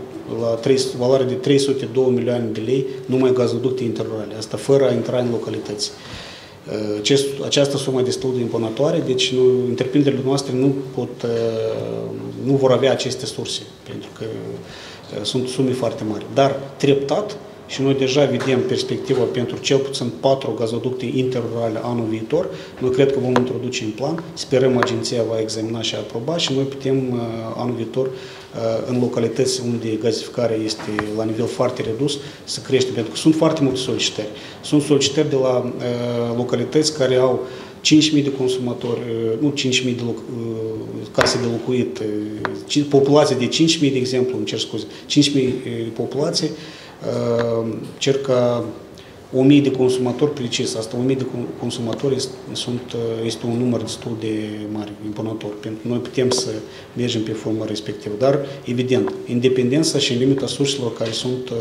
[SPEAKER 2] la 3, valoare de 302 milioane de lei numai gazoducte interrurale, asta fără a intra în localități. Acest, această sumă destul de impunătoare, deci nu, întreprinderile noastre nu, pot, nu vor avea aceste surse, pentru că sunt sume foarte mari. Dar treptat, și noi deja vedem perspectiva pentru cel puțin patru gazoducte interrurale anul viitor. Noi cred că vom introduce în plan, sperăm agenția va examina și aproba și noi putem anul viitor în localități unde gazificarea este la nivel foarte redus să crește, pentru că sunt foarte multe solicitări. Sunt solicitări de la localități care au 5.000 de consumatori, nu 5.000 de loc, case de locuit, populație de 5.000 de exemplu, îmi cer scuze, 5.000 de populație, circa 1000 de consumatori precis, asta 1000 de consumatori este, sunt, este un număr destul de mare, impunător, pentru că noi putem să mergem pe formă respectivă, dar evident, independența și în limita surselor care sunt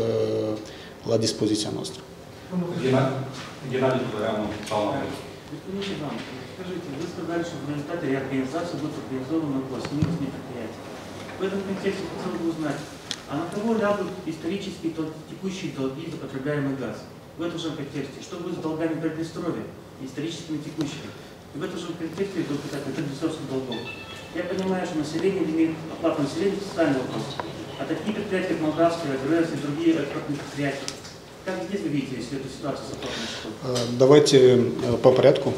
[SPEAKER 2] la dispoziția noastră.
[SPEAKER 1] Геннадий Дворяну,
[SPEAKER 4] Виконуючий вам, скажите, вы сказали, что в результате реорганизации будут организованы пластминусные предприятия. В этом контексте хотел бы узнать, а на кого лягут исторические текущие долги за потребляемый газ? В этом же контексте, что будет с долгами Приднестровья, историческими текущими? И в этом же контексте идут Приднестровских долгов. Я понимаю, что население имеет оплату населения социальный вопрос. А такие предприятия, как Молдавская, АГРЭС и другие экспортные предприятия, как здесь вы видите эту ситуацию с счетов?
[SPEAKER 2] Давайте по порядку.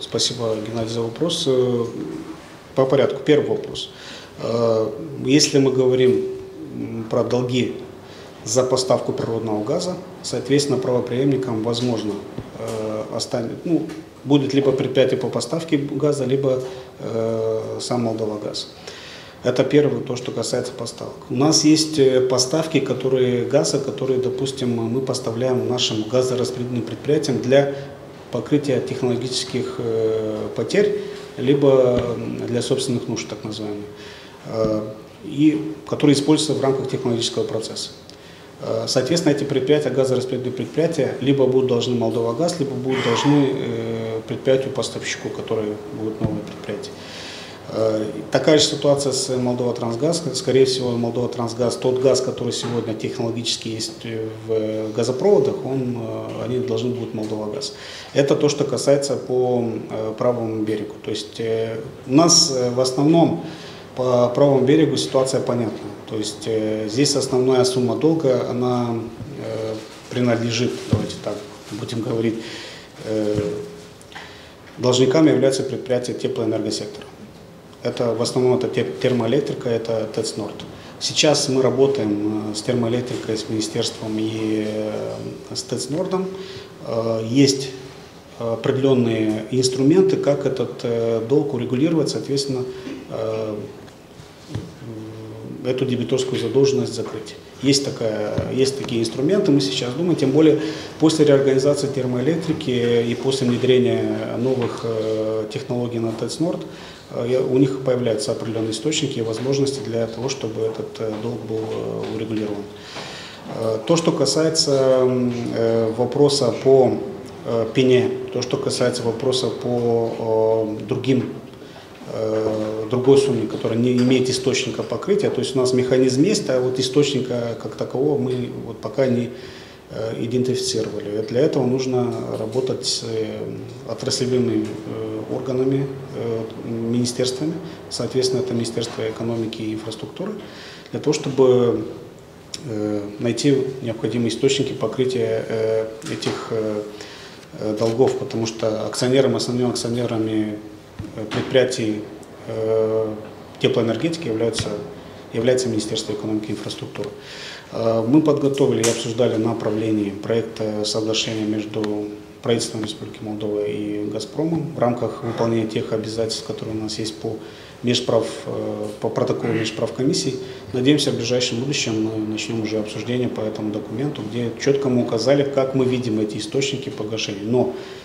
[SPEAKER 2] Спасибо, Геннадий, за вопрос. По порядку. Первый вопрос. Если мы говорим про долги за поставку природного газа, соответственно, правоприемникам возможно э, останет, ну, будет либо предприятие по поставке газа, либо э, сам Молдова-газ. Это первое, то, что касается поставок. У нас есть поставки которые, газа, которые, допустим, мы поставляем нашим газораспределительным предприятиям для покрытия технологических э, потерь, либо для собственных нужд, так называемых, э, и которые используются в рамках технологического процесса. Э, соответственно, эти предприятия, газораспределительные предприятия, либо будут должны Молдова газ, либо будут должны э, предприятию поставщику, которое будет новое предприятие. Э, такая же ситуация с Молдова Трансгаз. Скорее всего, Молдова Трансгаз, тот газ, который сегодня технологически есть в газопроводах, он, они должны будут Молдова Газ. Это то, что касается по правому берегу. То есть у нас в основном по правому берегу ситуация понятна. То есть здесь основная сумма долга, она принадлежит, давайте так будем говорить, должниками являются предприятия теплоэнергосектора. Это в основном это термоэлектрика, это ТЭЦ Норд. Сейчас мы работаем с термоэлектрикой, с министерством и с ТЭЦ Нордом. Есть определенные инструменты, как этот долг урегулировать, соответственно, эту дебиторскую задолженность закрыть. Есть, такая, есть такие инструменты, мы сейчас думаем, тем более после реорганизации термоэлектрики и после внедрения новых технологий на ТЭЦ Норд, у них появляются определенные источники и возможности для того, чтобы этот долг был урегулирован. То, что касается вопроса по пене, то, что касается вопроса по другим другой сумме, которая не имеет источника покрытия. То есть у нас механизм есть, а вот источника как такового мы вот пока не идентифицировали. Для этого нужно работать с отраслевыми органами, министерствами, соответственно, это Министерство экономики и инфраструктуры, для того, чтобы найти необходимые источники покрытия этих долгов, потому что акционером, основными акционерами предприятий теплоэнергетики являются, является Министерство экономики и инфраструктуры. Мы подготовили и обсуждали направление проекта соглашения между правительством Республики Молдова и «Газпромом» в рамках выполнения тех обязательств, которые у нас есть по, межправ, по протоколу межправ комиссий. Надеемся, в ближайшем будущем мы начнем уже обсуждение по этому документу, где четко мы указали, как мы видим эти источники погашения. Но э,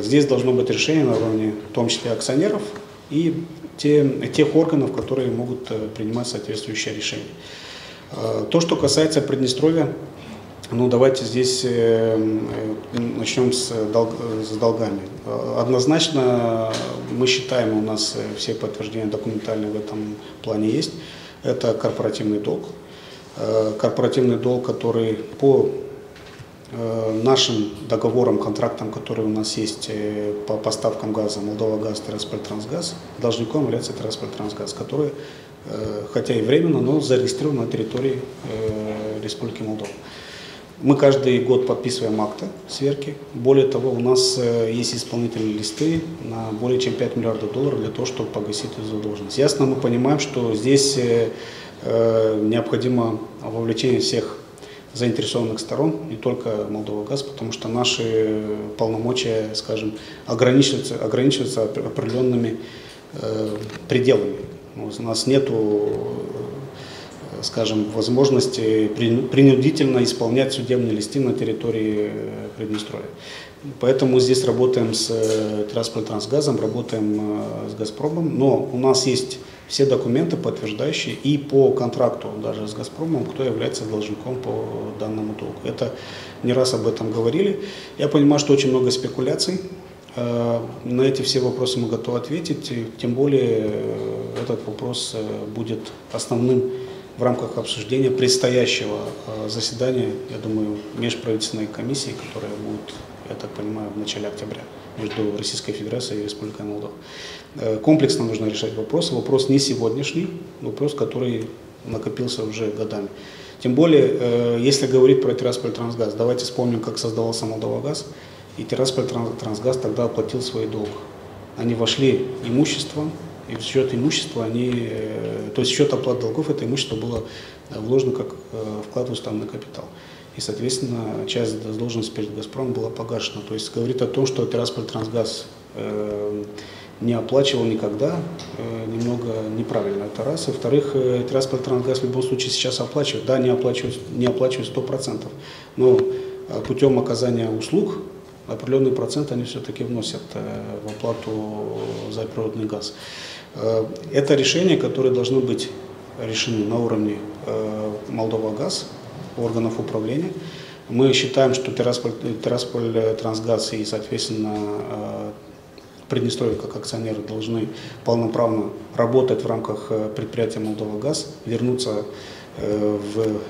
[SPEAKER 2] здесь должно быть решение на уровне, в том числе акционеров, и те, тех органов, которые могут принимать соответствующие решения. То, что касается Приднестровья, ну давайте здесь начнем с, долг, с долгами. Однозначно мы считаем, у нас все подтверждения документальные в этом плане есть, это корпоративный долг. Корпоративный долг, который по э, нашим договорам, контрактам, которые у нас есть э, по поставкам газа Молдова газ, Тирасполь Трансгаз, должником является Тирасполь Трансгаз, который, э, хотя и временно, но зарегистрирован на территории Республики Молдова. Мы каждый год подписываем акты сверки. Более того, у нас есть исполнительные листы на более чем 5 миллиардов долларов для того, чтобы погасить эту задолженность. Ясно, мы понимаем, что здесь необходимо вовлечение всех заинтересованных сторон, не только Молдова Газ, потому что наши полномочия, скажем, ограничиваются, ограничиваются определенными э, пределами. У нас нет, скажем, возможности принудительно исполнять судебные листы на территории э, Приднестровья. Поэтому здесь работаем с э, Трансгазом, работаем э, с Газпромом, но у нас есть все документы, подтверждающие и по контракту даже с «Газпромом», кто является должником по данному долгу. Это не раз об этом говорили. Я понимаю, что очень много спекуляций. Э, на эти все вопросы мы готовы ответить. Тем более э, этот вопрос э, будет основным в рамках обсуждения предстоящего заседания, я думаю, межправительственной комиссии, которая будет, я так понимаю, в начале октября между Российской Федерацией и Республикой Молдова. Э, комплексно нужно решать вопрос. Вопрос не сегодняшний, вопрос, который накопился уже годами. Тем более, э, если говорить про Тирасполь Трансгаз, давайте вспомним, как создавался Молдова Газ, и Тирасполь Трансгаз тогда оплатил свой долг. Они вошли имуществом, и в счет имущества они, э, то есть счет оплаты долгов это имущество было вложено как вклад в уставный капитал и, соответственно, часть задолженности перед «Газпромом» была погашена. То есть говорит о том, что Тирасполь Трансгаз не оплачивал никогда, э, немного неправильно, это раз. И, во-вторых, э, Тирасполь Трансгаз в любом случае сейчас оплачивает. Да, не оплачивает, не оплачивает 100%, но э, путем оказания услуг определенный процент они все-таки вносят э, в оплату за природный газ. Э, это решения, которые должны быть решены на уровне э, Молдова газ, органов управления. Мы считаем, что Террасполь, Террасполь Трансгаз и, соответственно, э, Приднестровье как акционеры должны полноправно работать в рамках э, предприятия Молдова Газ, вернуться э, в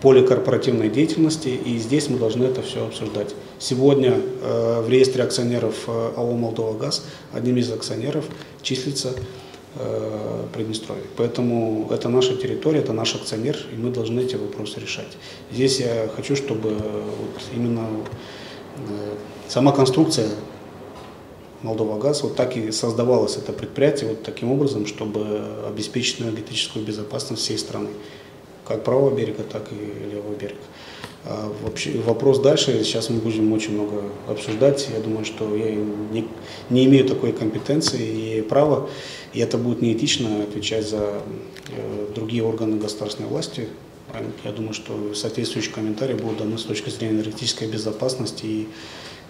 [SPEAKER 2] поле корпоративной деятельности, и здесь мы должны это все обсуждать. Сегодня в реестре акционеров АО «Молдова Газ» одним из акционеров числится э, Приднестровье. Поэтому это наша территория, это наш акционер, и мы должны эти вопросы решать. Здесь я хочу, чтобы вот именно э, сама конструкция Молдова Газ, вот так и создавалось это предприятие, вот таким образом, чтобы обеспечить энергетическую безопасность всей страны, как правого берега, так и левого берега. А вообще, вопрос дальше, сейчас мы будем очень много обсуждать, я думаю, что я не, не имею такой компетенции и права, и это будет неэтично отвечать за э, другие органы государственной власти. Я думаю, что соответствующие комментарии будут даны с точки зрения энергетической безопасности и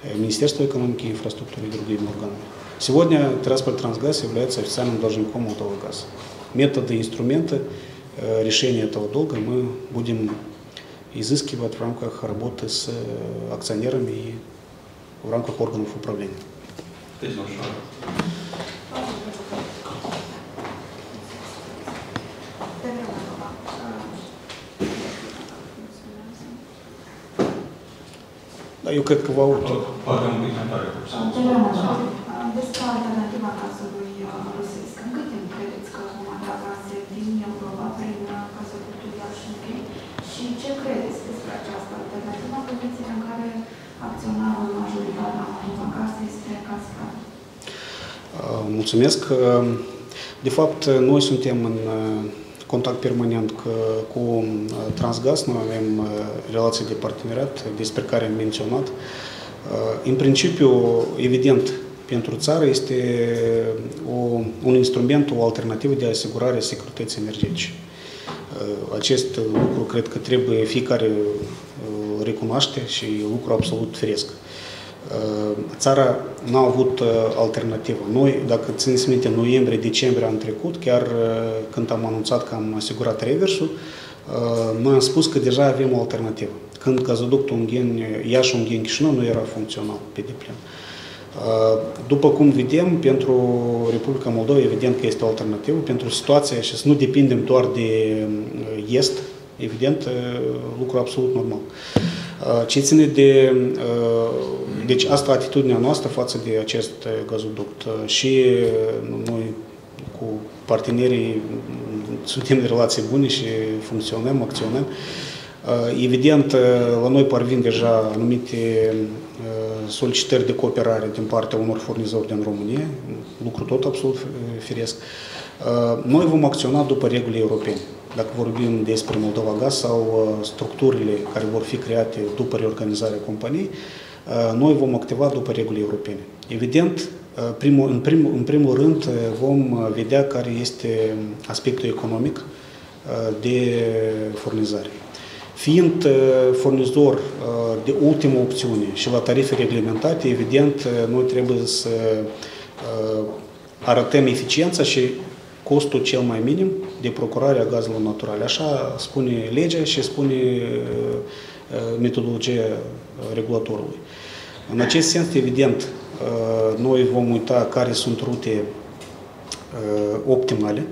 [SPEAKER 2] э, Министерства экономики и инфраструктуры и другими органами. Сегодня Тирасполь Трансгаз является официальным должником Молдова газ. Методы, инструменты э, решения этого долга мы будем изыскивать в рамках работы с э, акционерами и в рамках органов управления. Da, eu cred că vă aud.
[SPEAKER 1] Poate un pic mai tare.
[SPEAKER 5] Despre alternativa gazului rusesc. În cât timp credeți că vom avea gaze din Europa prin gazoductul Iași-Unghei? Și ce credeți despre această alternativă în condițiile în care acționarul majoritar la Moldova Gaz este Gazprom?
[SPEAKER 2] Mulțumesc. De fapt, noi suntem în contact permanent cu Transgaz, noi avem relații de parteneriat despre care am menționat. În principiu, evident, pentru țară este o, un instrument, o alternativă de asigurare a securității energetice. Acest lucru cred că trebuie fiecare recunoaște și lucru absolut firesc. Țara n-a avut alternativă. Noi, dacă țineți minte, în noiembrie-decembrie an trecut, chiar când am anunțat că am asigurat reversul, noi am spus că deja avem o alternativă. Când gazoductul Ungheni, Iași-Ungheni Chișinău nu era funcțional pe deplin. După cum vedem, pentru Republica Moldova, evident că este o alternativă, pentru situația și să nu depindem doar de est, evident, lucru absolut normal. Uh, Ce ține de... uh, Deci asta atitudinea noastră față de acest uh, gazoduct Uh, și uh, noi cu partenerii mm, suntem în relații bune și funcționăm, acționăm. Uh, Evident, uh, la noi parvin deja anumite uh, solicitări de cooperare din partea unor furnizori din România, lucru tot absolut uh, firesc. Uh, Noi vom acționa după regulile europene. Dacă vorbim despre Moldova Gaz sau uh, structurile care vor fi create după reorganizarea companiei, uh, noi vom activa după regulile europene. Evident, uh, primul, în, primul, în primul rând uh, vom uh, vedea care este aspectul economic uh, de furnizare. Fiind uh, furnizor uh, de ultimă opțiune și la tarife reglementate, evident, uh, noi trebuie să uh, arătăm eficiența și costul cel mai minim de procurare a gazelor naturale. Așa spune legea și spune uh, uh, metodologia uh, regulatorului. În acest sens, evident, uh, noi vom uita care sunt rute uh, optimale,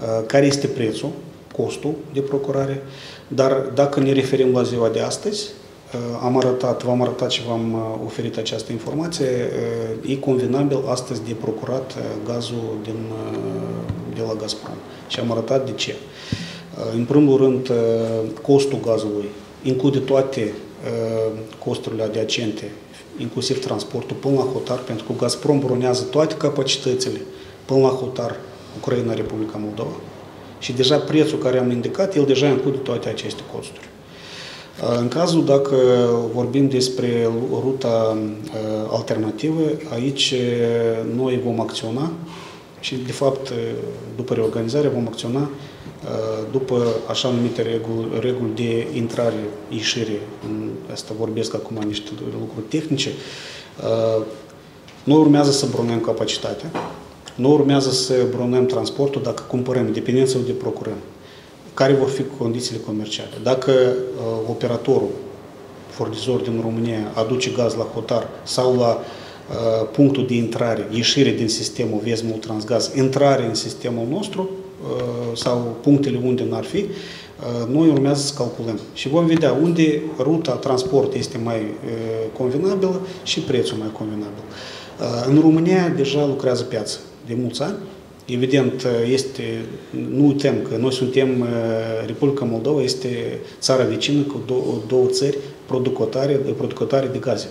[SPEAKER 2] uh, care este prețul, costul de procurare, dar dacă ne referim la ziua de astăzi, uh, am arătat, v-am arătat și v-am uh, oferit această informație, uh, e convenabil astăzi de procurat uh, gazul din, uh, de la Gazprom. Și am arătat de ce. Uh, În primul rând, uh, costul gazului include toate uh, costurile adiacente, inclusiv transportul până la hotar, pentru că Gazprom bronează toate capacitățile până la hotar Ucraina, Republica Moldova. Și deja prețul care am indicat, el deja include toate aceste costuri. Uh, În cazul dacă vorbim despre ruta uh, alternativă, aici uh, noi vom acționa și de fapt după reorganizare vom acționa după așa numite reguli, reguli de intrare, ieșire, în asta vorbesc acum niște lucruri tehnice, noi urmează să brunăm capacitatea, noi urmează să brunăm transportul dacă cumpărăm, dependență de procurăm care vor fi condițiile comerciale. Dacă uh, operatorul, furnizor din România, aduce gaz la hotar sau la uh, punctul de intrare, ieșire din sistemul Vestmul Transgaz, intrare în sistemul nostru uh, sau punctele unde n-ar fi, uh, noi urmează să calculăm. Și vom vedea unde ruta transport este mai uh, convenabilă și prețul mai convenabil. Uh, în România deja lucrează piață de mulți ani, Evident, este, nu uităm că noi suntem, Republica Moldova este țara vecină cu două, două țări producătoare, producătoare de gaze.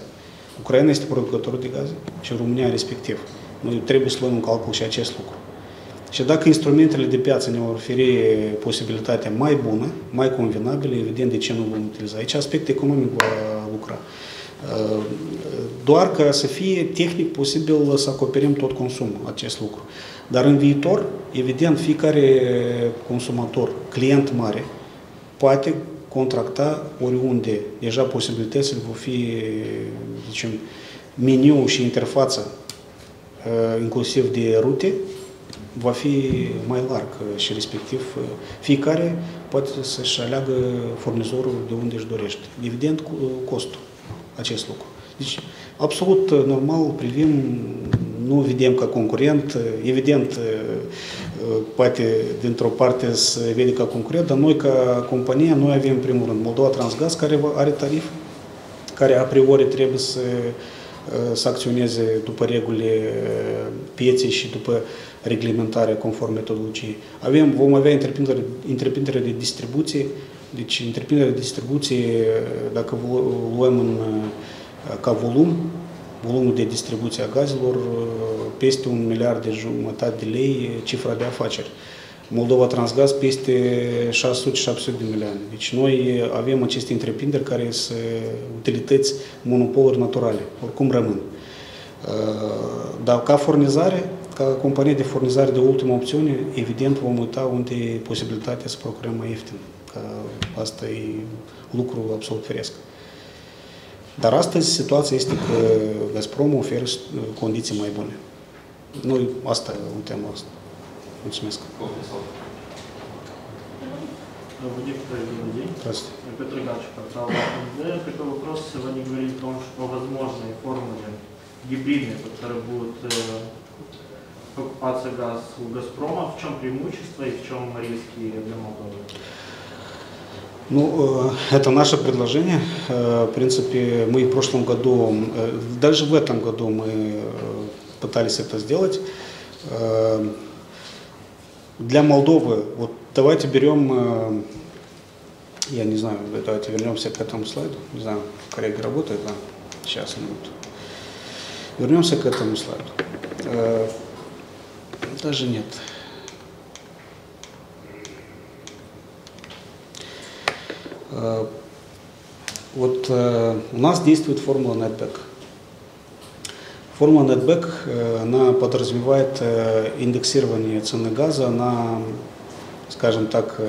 [SPEAKER 2] Ucraina este producătorul de gaze și România respectiv. Noi trebuie să luăm în calcul și acest lucru. Și dacă instrumentele de piață ne vor oferi posibilitatea mai bună, mai convenabilă, evident de ce nu vom utiliza. Aici aspect economic va lucra. Doar ca să fie tehnic posibil să acoperim tot consumul acest lucru. Dar în viitor, evident, fiecare consumator, client mare, poate contracta oriunde. Deja posibilitățile vor fi, zicem, meniu și interfața, inclusiv de rute, va fi mai larg și respectiv fiecare poate să-și aleagă furnizorul de unde își dorește. Evident, cu costul acest lucru. Deci, absolut normal privim nu vedem ca concurent, evident, poate dintr-o parte se vede ca concurent, dar noi ca companie, noi avem în primul rând Moldova Transgaz, care are tarif, care a priori trebuie să, să acționeze după regulile pieței și după reglementarea conform metodologiei. Avem, vom avea întreprindere, întreprindere de distribuție, deci întreprindere de distribuție, dacă luăm în, ca volum, volumul de distribuție a gazelor peste un miliard de jumătate de lei cifra de afaceri. Moldova Transgaz peste 600-700 de milioane. Deci noi avem aceste întreprinderi care sunt utilități, monopoluri naturale, oricum rămân. Dar ca furnizare, ca companie de furnizare de ultimă opțiune, evident vom uita unde e posibilitatea să procurăm mai ieftin. Că asta e lucru absolut firesc. Dar astăzi situația este că Gazprom oferă condiții mai bune. Noi asta uităm asta. Mulțumesc.
[SPEAKER 4] Некоторые людей.
[SPEAKER 2] Здравствуйте.
[SPEAKER 4] Петр Иванович, портал МВД. Такой вопрос. Сегодня говорили о том, что возможные формулы гибридные, которые будут э, покупаться газ у «Газпрома». В чем преимущество и в чем риски для Молдовы?
[SPEAKER 2] Ну, э, это наше предложение. Э, В принципе, мы в прошлом году, э, даже в этом году мы пытались это сделать. Для Молдовы, вот давайте берем, я не знаю, давайте вернемся к этому слайду. Не знаю, коллеги работают, да? Сейчас, минуту. Вернемся к этому слайду. Даже нет. Э, Вот э, у нас действует формула NetBack. Формула NetBack, э, она подразумевает индексирование цены газа на, скажем так,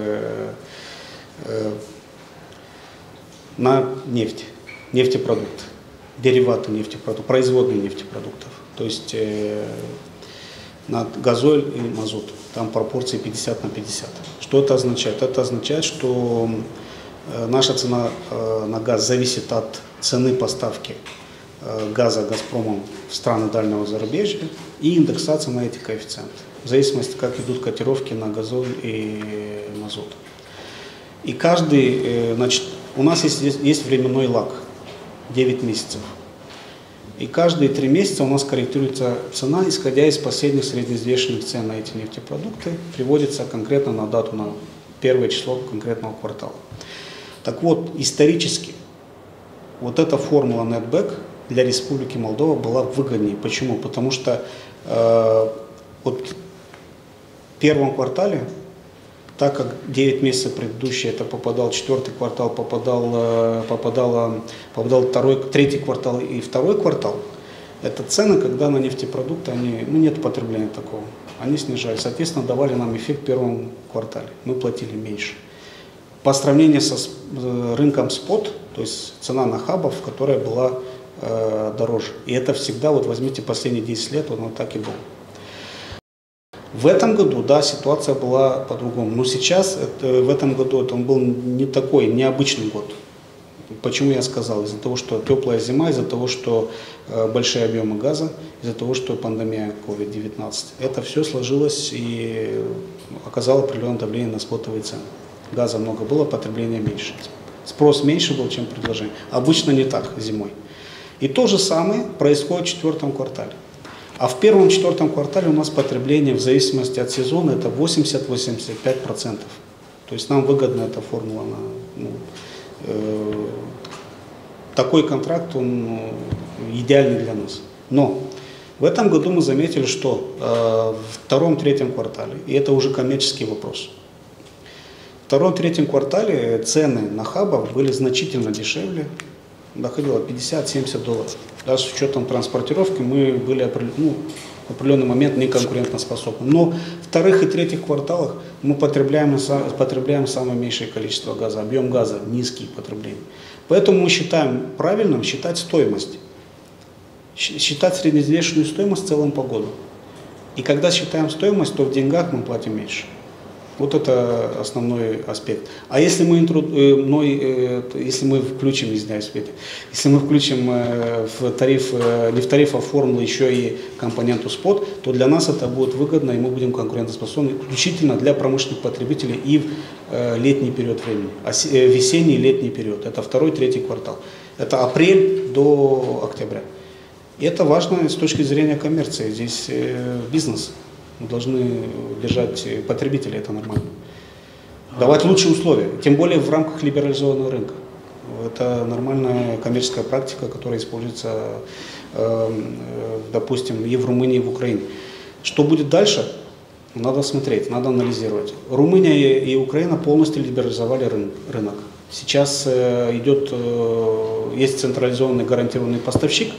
[SPEAKER 2] на нефть, нефтепродукты, дериваты нефтепродуктов, производные нефтепродуктов. То есть на газоль и мазут. Там пропорции 50 на 50. Что это означает? Это означает, что э, наша цена э, на газ зависит от цены поставки э, газа «Газпромом» в страны дальнего зарубежья и индексация на эти коэффициенты. В зависимости, как идут котировки на газоль и мазут. И каждый, значит, у нас есть- есть временной лаг, 9 месяцев. И каждые три месяца у нас корректируется цена, исходя из последних среднеизвешенных цен на эти нефтепродукты, приводится конкретно на дату, на первое число конкретного квартала. Так вот, исторически вот эта формула NetBack для Республики Молдова была выгоднее. Почему? Потому что э, вот в первом квартале так как 9 месяцев предыдущие это попадал четвертый квартал, попадал, э, попадало, попадал второй, третий квартал и второй квартал, это цены, когда на нефтепродукты, они, ну нет потребления такого, они снижались. Соответственно, давали нам эффект в первом квартале. Мы платили меньше. По сравнению со э, рынком спот, то есть цена на хабов, которая была э, дороже. И это всегда, вот возьмите последние 10 лет, оно так и было. В этом году, да, ситуация была по-другому. Но сейчас, это, в этом году, это он был не такой, необычный год. Почему я сказал? Из-за того, что теплая зима, из-за того, что э, большие объемы газа, из-за того, что пандемия COVID-19. Это все сложилось и оказало определенное давление на спотовые цены. Газа много было, потребление меньше. Спрос меньше был, чем предложение. Обычно не так зимой. И то же самое происходит в четвертом квартале. А в первом четвертом квартале у нас потребление в зависимости от сезона это 80-85%. То есть нам выгодна эта формула. Она, ну, э, такой контракт, он ну, идеальный для нас. Но в этом году мы заметили, что э, в втором-третьем квартале, и это уже коммерческий вопрос, в втором-третьем квартале цены на хабах были значительно дешевле, доходило 50-70 долларов. Даже с учетом транспортировки мы были ну, в определенный момент не конкурентоспособны. Но в вторых и третьих кварталах мы потребляем, потребляем самое меньшее количество газа, объем газа низкий потребление. Поэтому мы считаем правильным считать стоимость. Считать среднеизвешенную стоимость в целом по году. И когда считаем стоимость, то в деньгах мы платим меньше. Вот это основной аспект. А если мы, интру- э, мной, э, если мы включим, извиняюсь, Петя, если мы включим э, в тариф, не в тариф, а в формулу еще и компоненту спот, то для нас это будет выгодно, и мы будем конкурентоспособны исключительно для промышленных потребителей и в летний период времени, э, весенний и летний период. Это второй, третий квартал. Это апрель до октября. И это важно с точки зрения коммерции. Здесь бизнес. Должны держать потребителей, это нормально. Давать лучшие условия, тем более в рамках либерализованного рынка. Это нормальная коммерческая практика, которая используется, э, э, допустим, и в Румынии, и в Украине. Что будет дальше? Надо смотреть, надо анализировать. Румыния и Украина полностью либерализовали рын- рынок. Сейчас э, идет, э, есть централизованный гарантированный поставщик,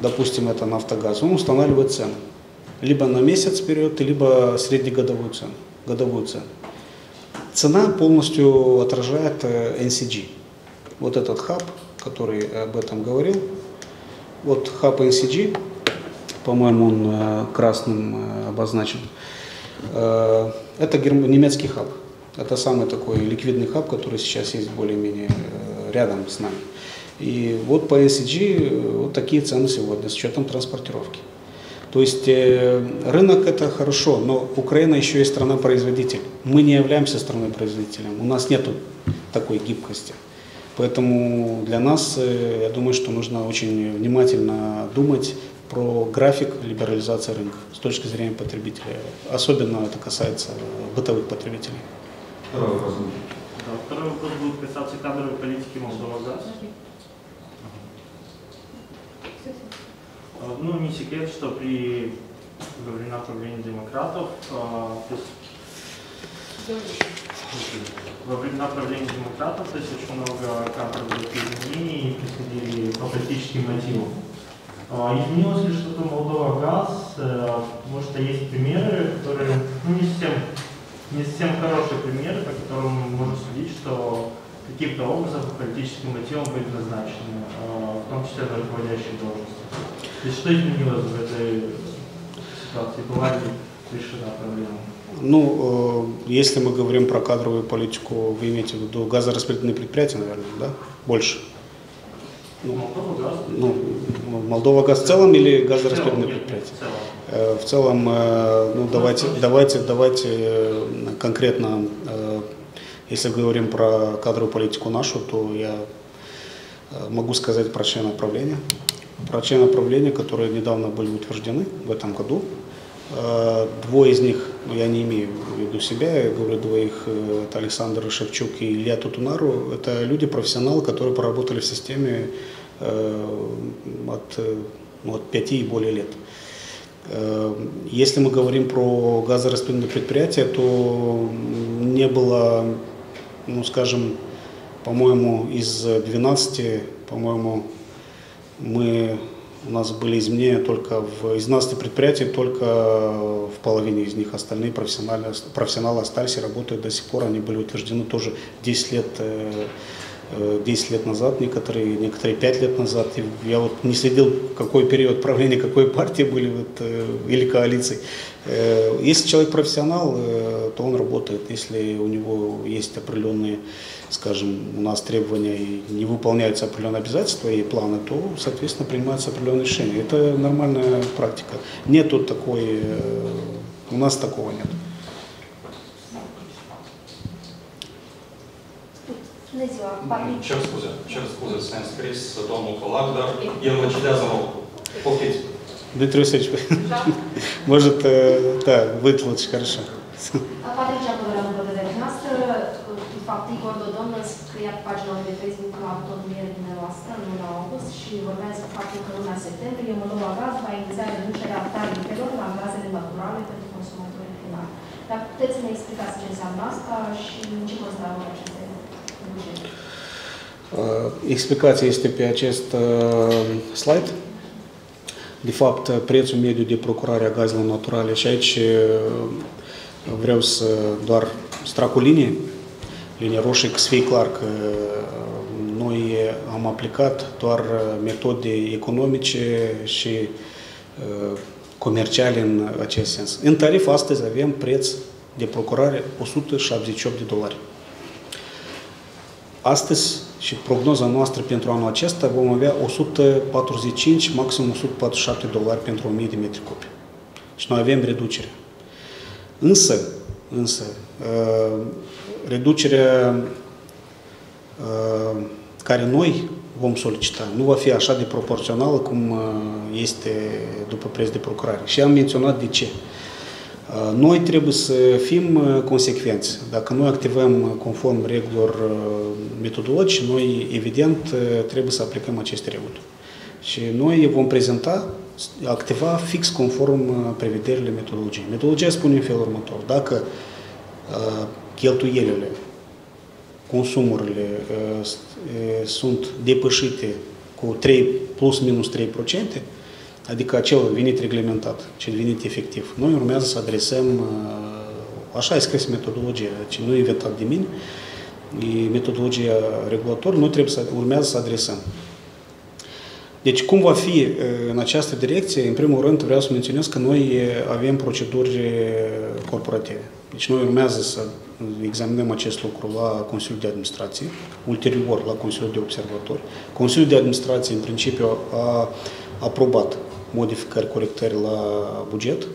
[SPEAKER 2] допустим, это Нафтогаз, он устанавливает цену. Либо на месяц вперед, либо среднегодовую цену, годовую цену. Цена полностью отражает э, NCG. Вот этот хаб, который об этом говорил, вот хаб NCG, по-моему, он э, красным э, обозначен. Э, Это немецкий хаб. Это самый такой ликвидный хаб, который сейчас есть более-менее э, рядом с нами. И вот по NCG э, вот такие цены сегодня с учетом транспортировки. То есть э, рынок это хорошо, но Украина еще и страна-производитель. Мы не являемся страной-производителем. У нас нет такой гибкости. Поэтому для нас, э, я думаю, что нужно очень внимательно думать про график либерализации рынка с точки зрения потребителя. Особенно это касается бытовых потребителей.
[SPEAKER 6] Второй вопрос.
[SPEAKER 4] Да, второй вопрос будет касаться кадровой политики Молдова ГАЗ. А, Ну, не секрет, что при во времена правления демократов, а, то есть во времена правления демократов, то есть очень много кадровых изменений происходили по политическим мотивам. А, Изменилось ли что-то в Молдова ГАЗ? Э, Может, есть примеры, которые ну, не совсем не совсем хорошие примеры, по которым можно судить, что каким-то образом по политическим мотивам были назначены, э, в том числе на руководящие должности. То есть что изменилось в этой ситуации? Была ли решена проблема?
[SPEAKER 2] Ну, если мы говорим про кадровую политику, вы имеете в виду газораспределительные предприятия, наверное, да? Больше?
[SPEAKER 4] Ну, Молдова газ?
[SPEAKER 2] Ну, Молдова газ в целом или
[SPEAKER 4] нет,
[SPEAKER 2] предприятия?
[SPEAKER 4] В целом.
[SPEAKER 2] Э, э, ну давайте, давайте, давайте э, конкретно, если говорим про кадровую политику нашу, то я могу сказать про членов правления. Про членов правления, которые недавно были утверждены в этом году. Э, Двое из них, ну, я не имею в виду себя, я говорю двоих, э, это Александр Шевчук и Илья Тутунару. Это люди, профессионалы, которые поработали в системе э, от, ну, от 5 и более лет. Если мы говорим про газораспределительные предприятия, то не было, ну скажем, по-моему, из 12, по-моему, мы, у нас были изменения только в, из 12 предприятий, только в половине из них. Остальные профессионалы, профессионалы остались и работают до сих пор. Они были утверждены тоже 10 лет э, э, 10 лет назад, некоторые, некоторые 5 лет назад. И я вот не следил, какой период правления какой партии были вот, э, или коалиции. Э, Если человек профессионал, э, то он работает. Если у него есть определенные, скажем, у нас требования и не выполняются определенные обязательства и планы, то, соответственно, принимаются определенные решения. Это нормальная практика. Нету такой, э, у нас такого нет.
[SPEAKER 1] Cer scuze, cer scuze, s-a înscris domnul Colac, dar el vă cedează rogul. Poftiți.
[SPEAKER 2] Дмитрий Васильевич, может, э, да, вы лучше, хорошо.
[SPEAKER 5] În de fapt, Igor Dodon a scriat pe pagina lui de Facebook la autonomie dumneavoastră în luna august și urmează faptul că în luna septembrie Moldova Gaz va iniția reducerea tarifelor la gazele naturale pentru consumatorii finali. Dar puteți să ne explicați ce înseamnă asta și în ce constă aceste reduceri?
[SPEAKER 2] Uh, Explicația este pe acest uh, slide. De fapt, uh, prețul mediu de procurare a gazelor naturale și aici uh, vreau să doar strac o linie, linie roșie, ca să fie clar că uh, noi am aplicat doar uh, metode economice și uh, comerciale în acest sens. În tarif astăzi avem preț de procurare 178 de dolari. Astăzi și prognoza noastră pentru anul acesta vom avea 145, maxim 147 dolari pentru 1000 de metri cubi. Și noi avem reducere. Însă, însă, uh, reducerea uh, care noi vom solicita nu va fi așa de proporțională cum uh, este după preț de procurare. Și am menționat de ce. Uh, Noi trebuie să fim uh, consecvenți. Dacă noi activăm uh, conform regulilor uh, metodologice, noi evident uh, trebuie să aplicăm aceste reguli. Și noi vom prezenta, activa fix conform uh, prevederile metodologiei. Metodologia spune în felul următor. Dacă uh, cheltuielile, consumurile uh, s- uh, sunt depășite cu 3 plus minus 3%, adică acel venit reglementat, cel venit efectiv. Noi urmează să adresăm, uh, așa e scris metodologia, deci nu e inventat de mine, e metodologia regulator, noi trebuie să urmează să adresăm. Deci cum va fi uh, în această direcție? În primul rând vreau să menționez că noi uh, avem proceduri uh, corporative. Deci noi urmează să examinăm acest lucru la Consiliul de Administrație, ulterior la Consiliul de Observatori. Consiliul de Administrație în principiu a aprobat modificări, corectări la buget,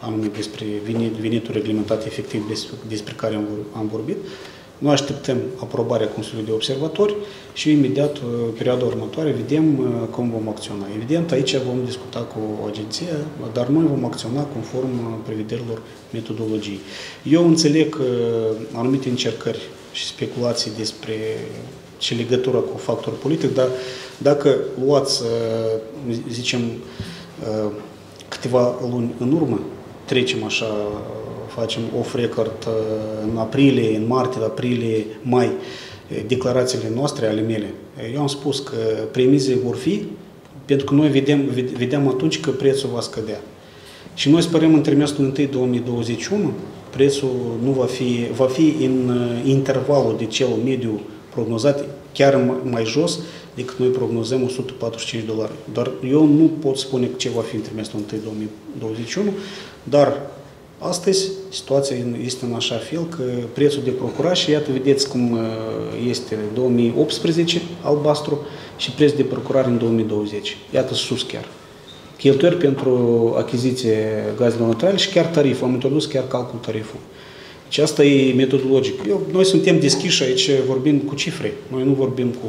[SPEAKER 2] anume despre venit, venitul reglementat efectiv despre, despre care am, vor- am vorbit. Noi așteptăm aprobarea Consiliului de Observatori și imediat, uh, perioada următoare, vedem uh, cum vom acționa. Evident, aici vom discuta cu agenția, dar noi vom acționa conform uh, prevederilor metodologiei. Eu înțeleg anumite încercări și speculații despre ce legătură cu factor politic, dar dacă luați, zicem, câteva luni în urmă, trecem așa facem off-record uh, în aprilie, în martie, aprilie, mai, uh, declarațiile noastre ale mele. Eu am spus că premize vor fi, pentru că noi vedem, vedem atunci că prețul va scădea. Și noi sperăm în trimestrul 1 2021, prețul nu va fi, va fi în uh, intervalul de cel mediu prognozat, chiar mai jos decât noi prognozăm 145 dolari. Dar eu nu pot spune ce va fi în trimestrul 1 2021, dar Astăzi, situația este în așa fel că prețul de procurat și iată, vedeți cum uh, este 2018 albastru și prețul de procurare în 2020. Iată sus chiar. Cheltuieli pentru achiziție gazelor naturale și chiar tarif. Am introdus chiar calcul tarifului. Deci asta e metodologic. Eu, noi suntem deschiși aici, vorbim cu cifre. Noi nu vorbim cu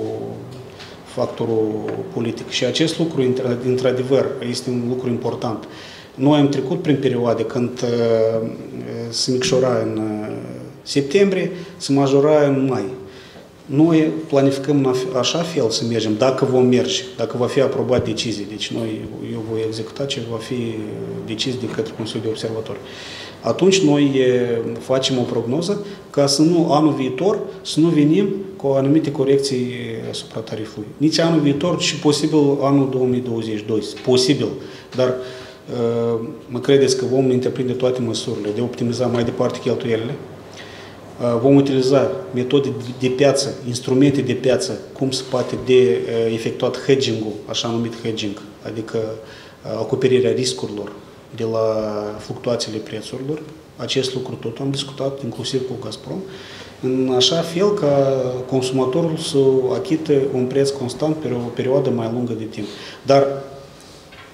[SPEAKER 2] factorul politic. Și acest lucru, într-adevăr, este un lucru important. Noi am trecut prin perioade când uh, se micșora în uh, septembrie, se majora în mai. Noi planificăm în așa fel să mergem, dacă vom merge, dacă va fi aprobat decizii. Deci noi, eu voi executa ce va fi decis de către Consiliul de Observatori. Atunci noi facem o prognoză ca să nu anul viitor să nu venim cu anumite corecții asupra tarifului. Nici anul viitor și posibil anul 2022. Posibil. Dar uh, mă credeți că vom întreprinde toate măsurile de a optimiza mai departe cheltuielile, vom utiliza metode de piață, instrumente de piață, cum se poate de efectuat hedging-ul, așa numit hedging, adică acoperirea riscurilor de la fluctuațiile prețurilor. Acest lucru tot am discutat, inclusiv cu Gazprom, în așa fel ca consumatorul să achite un preț constant pe o perioadă mai lungă de timp. Dar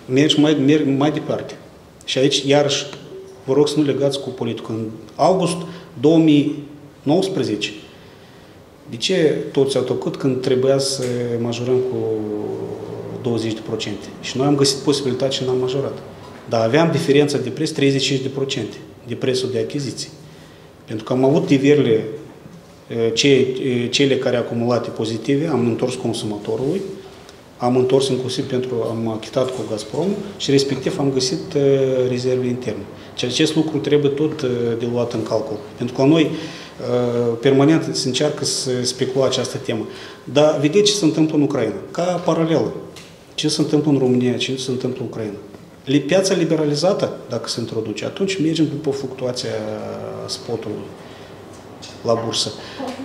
[SPEAKER 2] mergi mai, merg mai departe. Și aici, iarăși, vă rog să nu legați cu politicul. În august 2019, de ce toți au tăcut când trebuia să majorăm cu 20%? Și noi am găsit posibilitatea și n-am majorat. Dar aveam diferența de preț 35% de prețul de achiziții. Pentru că am avut niverile cele care acumulate pozitive, am întors consumatorului, am întors inclusiv pentru, am achitat cu Gazprom și respectiv am găsit uh, rezerve interne. Și acest lucru trebuie tot uh, de luat în calcul. Pentru că noi uh, permanent se încearcă să specula această temă. Dar vedeți ce se întâmplă în Ucraina, ca paralelă. Ce se întâmplă în România, ce se întâmplă în Ucraina. Piața liberalizată, dacă se introduce, atunci mergem după fluctuația spotului la bursă.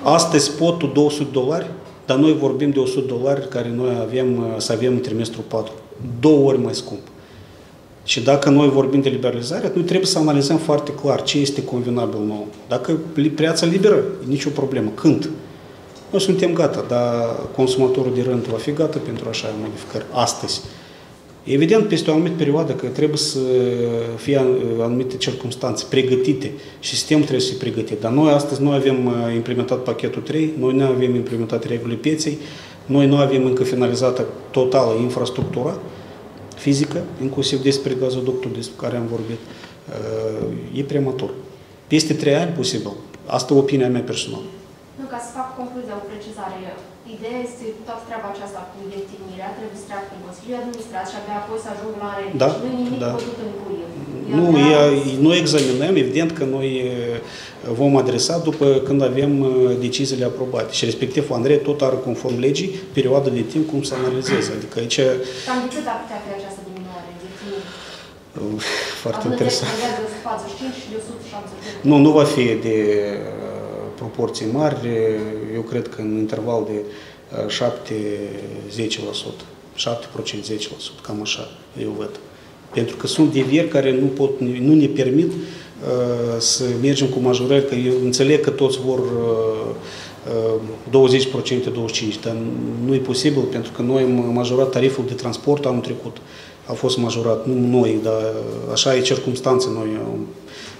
[SPEAKER 2] Astăzi spotul 200 dolari, dar noi vorbim de 100 dolari care noi avem, să avem în trimestrul 4. Două ori mai scump. Și dacă noi vorbim de liberalizare, noi trebuie să analizăm foarte clar ce este convenabil nou. Dacă piața liberă, nicio problemă. Când? Noi suntem gata, dar consumatorul de rând va fi gata pentru așa modificări astăzi. Evident, peste o anumită perioadă, că trebuie să fie anumite circunstanțe pregătite și sistemul trebuie să fie pregătit. Dar noi astăzi nu avem uh, implementat pachetul 3, noi nu avem implementat regulile pieței, noi nu avem încă finalizată totală infrastructura fizică, inclusiv despre gazoductul despre care am vorbit. Uh, e prematur. Peste 3 ani, posibil. Asta e opinia mea personală.
[SPEAKER 5] Nu, ca să fac concluzia, o precizare. Ideea este toată treaba aceasta cu ieftinuirea, trebuie să treacă în Consiliul Administrat și abia apoi să ajung la rege.
[SPEAKER 2] Da,
[SPEAKER 5] nu e nimic
[SPEAKER 2] da.
[SPEAKER 5] bătut în cuie.
[SPEAKER 2] Nu, e, noi examinăm, evident că noi vom adresa după când avem deciziile aprobate. Și respectiv Andrei tot are conform legii perioada de timp cum să analizeze. Adică aici...
[SPEAKER 5] Cam de cât ar putea fi această diminuare de timp?
[SPEAKER 2] Foarte
[SPEAKER 5] Având
[SPEAKER 2] interesant.
[SPEAKER 5] de 145 și de 170
[SPEAKER 2] Nu, nu va fi de proporții mari, eu cred că în interval de 7-10%, 7%, 10%, cam așa eu văd. Pentru că sunt devieri care nu, pot, nu ne permit uh, să mergem cu majorări, că eu înțeleg că toți vor uh, 20%, 25%, dar nu e posibil pentru că noi am majorat tariful de transport anul trecut. A fost majorat, nu noi, dar așa e circunstanță. Noi am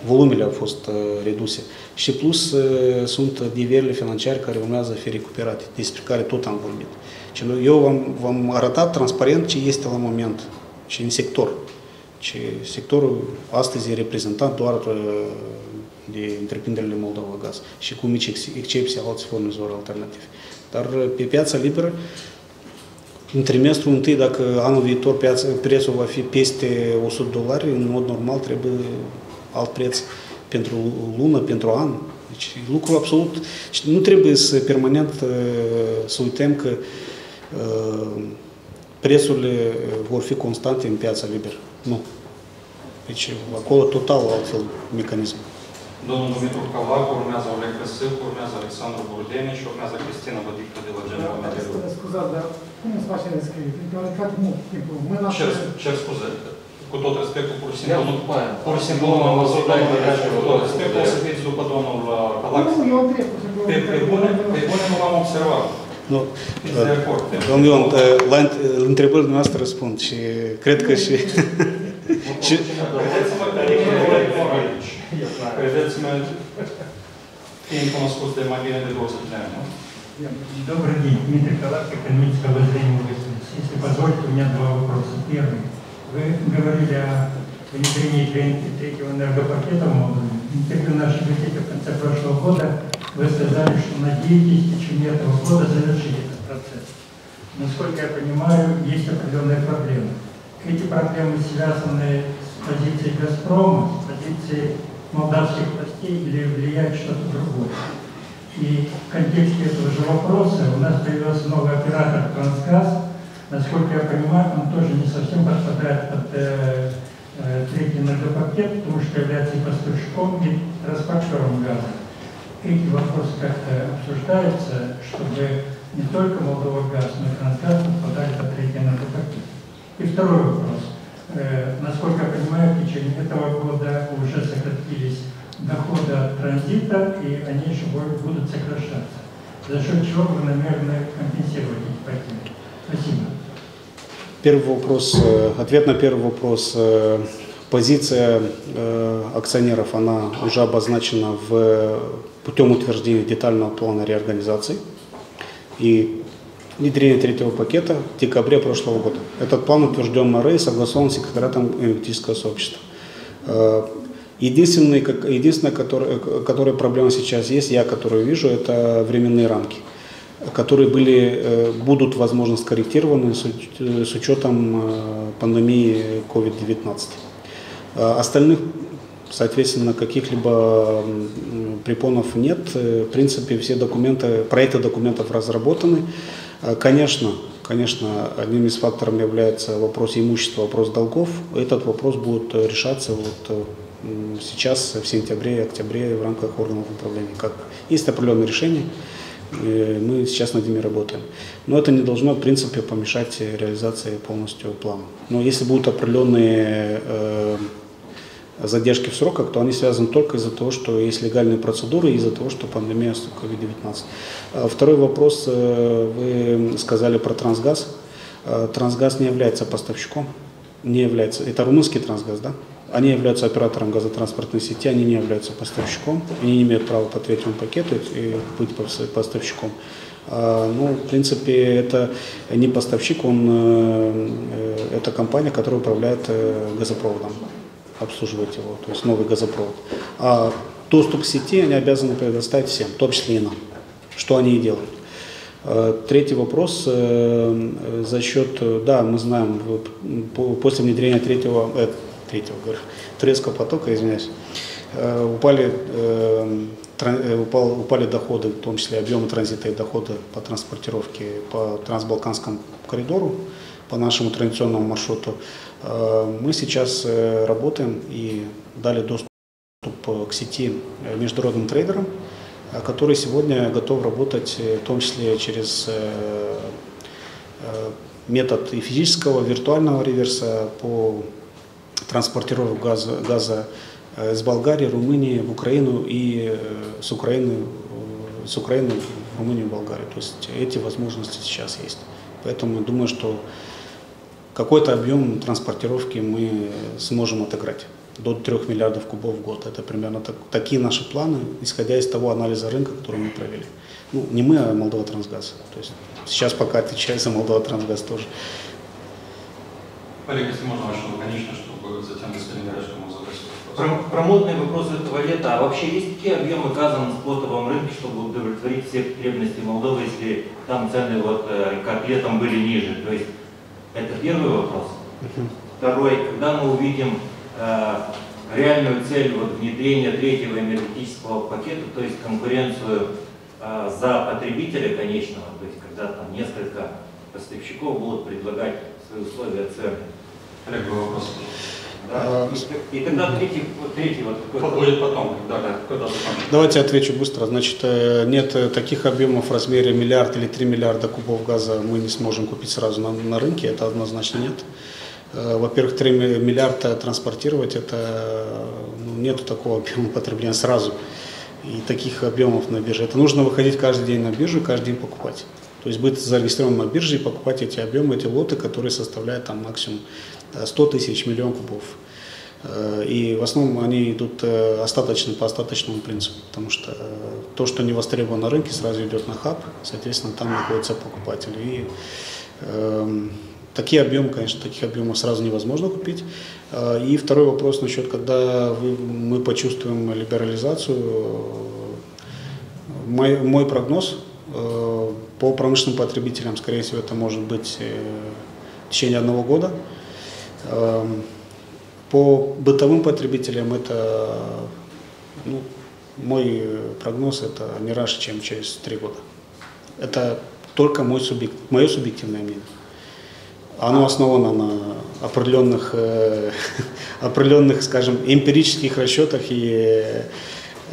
[SPEAKER 2] volumele au fost uh, reduse. Și plus uh, sunt nivelurile financiare care urmează a fi recuperate, despre care tot am vorbit. Și noi- eu v-am, v-am arătat transparent ce este la moment și în sector. Și sectorul astăzi e reprezentat doar uh, de întreprinderile Moldova Gaz și cu mici ex- excepții alți furnizori alternativi. Dar uh, pe piața liberă, în trimestrul întâi, dacă anul viitor piața, prețul va fi peste 100 dolari, în mod normal trebuie alt preț pentru lună, pentru an. Deci e lucru absolut. Și nu trebuie să permanent uh, să uităm că uh, prețurile vor fi constante în piața liberă. Nu. Deci acolo total altfel mecanism.
[SPEAKER 1] Domnul Dumitru Cavac, urmează Oleg Căsâc, urmează Alexandru Burdeni și urmează Cristina Vădică de la General Media Group.
[SPEAKER 3] Scuzați, dar cum îți face rescriere? Pentru că a plecat mult timpul. Mâna
[SPEAKER 1] Cer, cer scuze, cu tot respectul, pur și simplu,
[SPEAKER 6] Ia
[SPEAKER 1] nu,
[SPEAKER 6] după aia.
[SPEAKER 1] pur și simplu nu am văzut domnul Bădeaș, cu tot respectul, o să fiți după domnul uh, Cavac.
[SPEAKER 3] Nu, eu întreb, pur și simplu.
[SPEAKER 1] Pe, pe, bune, pe bune nu l-am observat.
[SPEAKER 2] Nu.
[SPEAKER 1] Fiți de acord.
[SPEAKER 2] Domnul Ion, uh, la înt- întrebările noastre răspund și cred că și... și
[SPEAKER 1] Credeți-mă că nici nu e aici. Credeți-mă, fiind cunoscut de mai bine de 200 de ani, nu?
[SPEAKER 7] Добрый день, Дмитрий Калак, экономическое обозрение МВС. Если позволите, у меня два вопроса. Первый. Вы говорили о внедрении тре- третьего энергопакета Молдове. В интервью нашей газете в конце прошлого года вы сказали, что надеетесь в течение этого года завершить этот процесс. Насколько я понимаю, есть определенные проблемы. Эти проблемы связаны с позицией «Газпрома», с позицией молдавских властей или влияет что-то другое. И в контексте этого же вопроса у нас появился новый оператор «Трансгаз». Насколько я понимаю, он тоже не совсем подпадает под э, э, третий энергопакет, потому что является и поставщиком, и транспортером газа. Эти вопросы как-то обсуждаются, чтобы не только Молдова газ, но и Трансгаз подпадали под третий энергопакет. И второй вопрос. Э, Насколько я понимаю, в течение этого года уже сократились доходы от транзита, и они еще будут сокращаться. За счет чего вы намерены компенсировать эти потери? Спасибо.
[SPEAKER 2] Первый вопрос, э, ответ на первый вопрос. э, Позиция э, акционеров, она уже обозначена в, путем утверждения детального плана реорганизации и внедрения третьего пакета в декабре прошлого года. Этот план утвержден МРЭ и согласован с секретариатом энергетического сообщества. Единственный, как- единственная, которая, которая проблема сейчас есть, я которую вижу, это временные рамки которые были, э, будут, возможно, скорректированы с, э, учетом э, пандемии COVID-19. А Остальных, соответственно, каких-либо препонов нет. В принципе, все документы, проекты документов разработаны. Конечно, конечно, одним из факторов является вопрос имущества, вопрос долгов. Этот вопрос будет решаться вот сейчас, в сентябре и октябре в рамках органов управления. Как есть определенные решения, Мы сейчас над ними работаем. Но это не должно, в принципе, помешать реализации полностью плана. Но если будут определенные э, задержки в сроках, то они связаны только из-за того, что есть легальные процедуры, из-за того, что пандемия COVID-19. А Второй вопрос, э, вы сказали про трансгаз. Э, Трансгаз не является поставщиком, не является. Это румынский трансгаз, да? Они являются оператором газотранспортной сети, они не являются поставщиком, они не имеют права по третьему пакету и быть пос- поставщиком. А, Ну, в принципе, это не поставщик, он, э, э, это компания, которая управляет э, газопроводом, обслуживает его, то есть новый газопровод. А доступ к сети они обязаны предоставить всем, в том числе и нам, что они и делают. Третий вопрос. За счет, да, мы знаем, после внедрения третьего, третьего, говорю, турецкого потока, извиняюсь, э, упали, э, э, упал- упали доходы, в том числе объемы транзита и доходы по транспортировке по трансбалканскому коридору, по нашему традиционному маршруту. Мы сейчас работаем и дали доступ к сети международным трейдерам, который сегодня готов работать, в том числе через метод и физического, виртуального реверса по транспортировке газа, газа э, с Болгарии, Румынии в Украину и э, с Украины, э, с Украины в Румынию и Болгарию. То есть эти возможности сейчас есть. Поэтому думаю, что какой-то объем транспортировки мы сможем отыграть. до 3 миллиардов кубов в год. Это примерно так- такие наши планы, исходя из того анализа рынка, который мы провели. Ну, не мы, а Молдова Трансгаз. То есть сейчас пока отвечает за Молдова Трансгаз тоже.
[SPEAKER 1] Олег, если можно, очень лаконично, чтобы затем господин мог задать вопрос.
[SPEAKER 6] Про, про модные вопросы этого лета. А вообще есть какие объемы газа на спотовом рынке, чтобы удовлетворить все потребности Молдовы, если там цены вот э, как летом были ниже? То есть это первый вопрос. Второй, когда мы увидим э, реальную цель вот, внедрения третьего энергетического пакета, то есть конкуренцию э, за потребителя конечного, то есть когда там несколько поставщиков будут предлагать свои условия цены.
[SPEAKER 1] Олег, вопрос.
[SPEAKER 6] Да?
[SPEAKER 2] А,
[SPEAKER 6] И, и тогда третий, вот третий вот
[SPEAKER 1] будет потом, когда, когда закончим.
[SPEAKER 2] Давайте отвечу быстро. Значит, э, нет э, таких объемов в размере миллиард или 3 миллиарда кубов газа мы не сможем купить сразу на, на рынке, это однозначно нет. Э, Во-первых, 3 ми- миллиарда транспортировать, это ну, нету такого объема потребления сразу. И таких объемов на бирже. Это нужно выходить каждый день на биржу и каждый день покупать. То есть быть зарегистрирован на бирже и покупать эти объемы, эти лоты, которые составляют там максимум 100 тысяч, миллион кубов. Э, И в основном они идут э, остаточным по остаточному принципу, потому что э, то, что не востребовано на рынке, сразу идет на хаб, соответственно, там находится покупатель. И эм, такие объемы, конечно, таких объемов сразу невозможно купить. Э, И второй вопрос насчет, когда мы почувствуем либерализацию. э, Мой, мой прогноз э, по промышленным потребителям, скорее всего, это может быть э, в течение одного года. Эм, По бытовым потребителям это, ну, мой прогноз, это не раньше, чем через три года. Это только мой субъект, мое субъективное мнение. Оно основано на определенных, э, определенных, скажем, эмпирических расчетах и,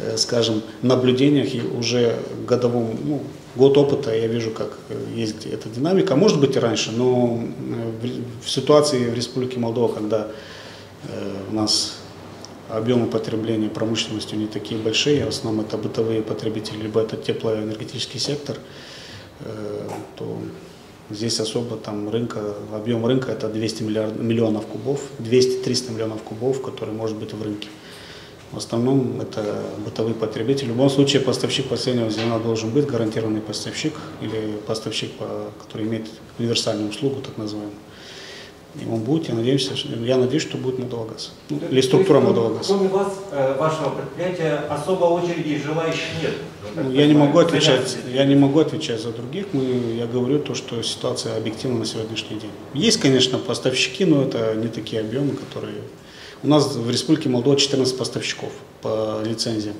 [SPEAKER 2] э, скажем, наблюдениях и уже годовом, ну, год опыта я вижу, как есть эта динамика. Может быть и раньше, но э, в, ситуации в Республике Молдова, когда э, у нас объемы потребления промышленностью не такие большие, в основном это бытовые потребители, либо это теплоэнергетический сектор, э, то здесь особо там рынка, объем рынка это 200 миллиард, миллионов кубов, 200-300 миллионов кубов, которые может быть в рынке. В основном это бытовые потребители. В любом случае поставщик последнего звена должен быть гарантированный поставщик или поставщик, по- который имеет универсальную услугу, так называемую. И он будет, я надеюсь, что- я надеюсь, что будет Молдовагаз. Ну, или структура Молдовагаз.
[SPEAKER 6] Кроме вас, э, вашего предприятия, особо очереди желающих нет.
[SPEAKER 2] Ну,
[SPEAKER 6] Так
[SPEAKER 2] Я не могу отвечать, я не могу отвечать за других. Мы, я говорю то, что ситуация объективна на сегодняшний день. Есть, конечно, поставщики, но это не такие объемы, которые... У нас в Республике Молдова 14 поставщиков по лицензиям.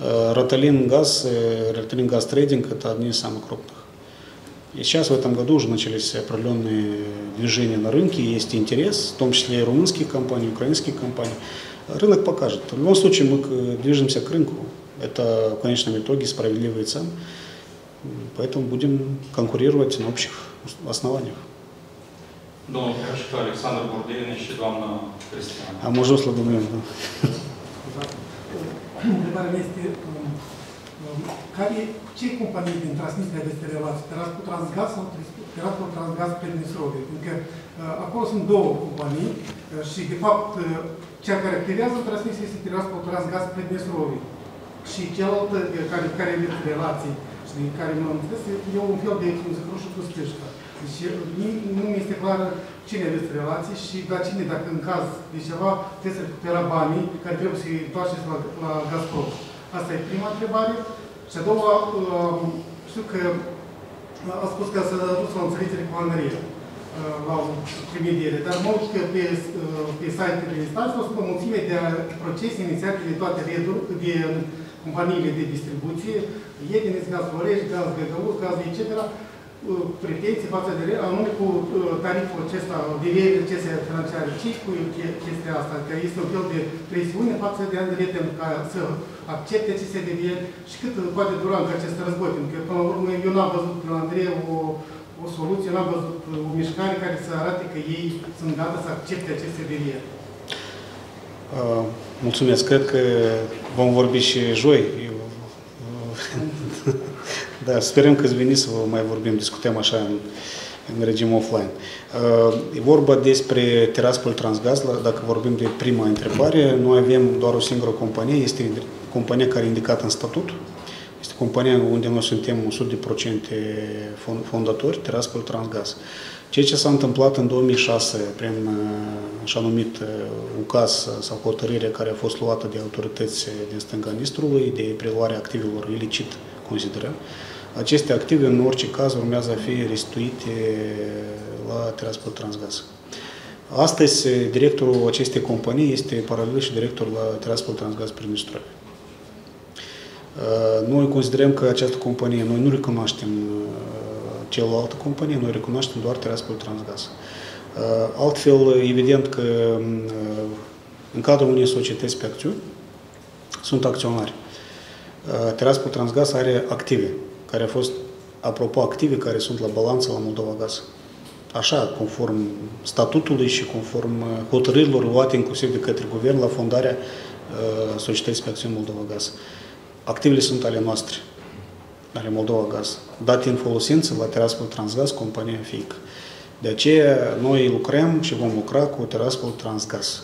[SPEAKER 2] Э, Роталин Газ, э, Роталин Газ Трейдинг – это одни из самых крупных. И сейчас в этом году уже начались определенные движения на рынке, есть интерес, в том числе и румынских компаний, украинских компаний. Рынок покажет. В любом случае мы движемся к рынку. Это в конечном итоге справедливые цены. Поэтому будем конкурировать на общих основаниях.
[SPEAKER 1] domnul președinte, Alexandru Burdeni și doamna Cristiana.
[SPEAKER 2] Am ajuns la dumneavoastră. Da.
[SPEAKER 8] Întrebarea mea este um, um, care, ce companii din transmisia aveți relații? Teraspol Transgaz sau Teraspol Transgaz pe Nisrovie? Pentru că uh, acolo sunt două companii uh, și, de fapt, uh, cea care activează transmisia este Teraspol Transgaz pe Nisrovie. Și cealaltă care, care aveți relații și din care nu am înțeles, e un fel de, cum zic, rușul cu stâșca. Deci uh, nu- nu mi este clar cine aveți relații și la cine, dacă în caz de ceva, trebuie să recupera banii care trebuie să-i întoarceți la, la Gazprom. Asta e prima întrebare. Și a doua, um, știu că a spus că s-a dus la o înțelegere cu Andrei la o primire, dar mă uit că pe, uh, pe site-ul de instanță au spus o mulțime de procese inițiate de toate reduri, de companiile de distribuție, Edenis, Gaz Florești, Gaz Găgăur, Gaz etc., uh, pretenții față de re- anume cu uh, tariful acesta, deviere acestea financiare. ce cu che- chestia asta? Că este un fel de presiune față de Andrei pentru ca să accepte aceste devieri și cât poate dura încă acest război? Pentru că, până la urmă, eu n-am văzut la Andrei o, o soluție, n-am văzut uh, o mișcare care să arate că ei sunt gata să accepte aceste devieri.
[SPEAKER 2] Uh, Mulțumesc. Cred că vom vorbi și joi. Eu, uh, da, sperăm că veniți să vă mai vorbim, discutăm așa în în regim offline. E vorba despre Tiraspol Transgaz, dacă vorbim de prima întrebare, noi avem doar o singură companie, este compania care e indicată în statut, este compania unde noi suntem 100% fondatori, Tiraspol Transgaz. Ceea ce s-a întâmplat în 2006 prin așa numit UCAS sau hotărâre care a fost luată de autorități din stânga Nistrului de preluarea activelor ilicit, considerăm, aceste active în orice caz urmează a fi restituite la Tiraspol Transgaz. Astăzi, directorul acestei companii este paralel și director la Tiraspol Transgaz prin Nistroi. Noi considerăm că această companie, noi nu recunoaștem celălaltă companie, noi recunoaștem doar Tiraspol Transgaz. Altfel, evident că în cadrul unei societăți pe acțiuni sunt acționari. Tiraspol Transgaz are active, care au fost, apropo, active care sunt la balanță la Moldova Gaz. Așa, conform statutului și conform hotărârilor luate inclusiv de către guvern la fondarea societății pe acțiuni Moldova Gaz. Activele sunt ale noastre ale Moldova Gaz, date în folosință la Tiraspol Transgaz, compania FIC. De aceea noi lucrăm și vom lucra cu Tiraspol Transgaz.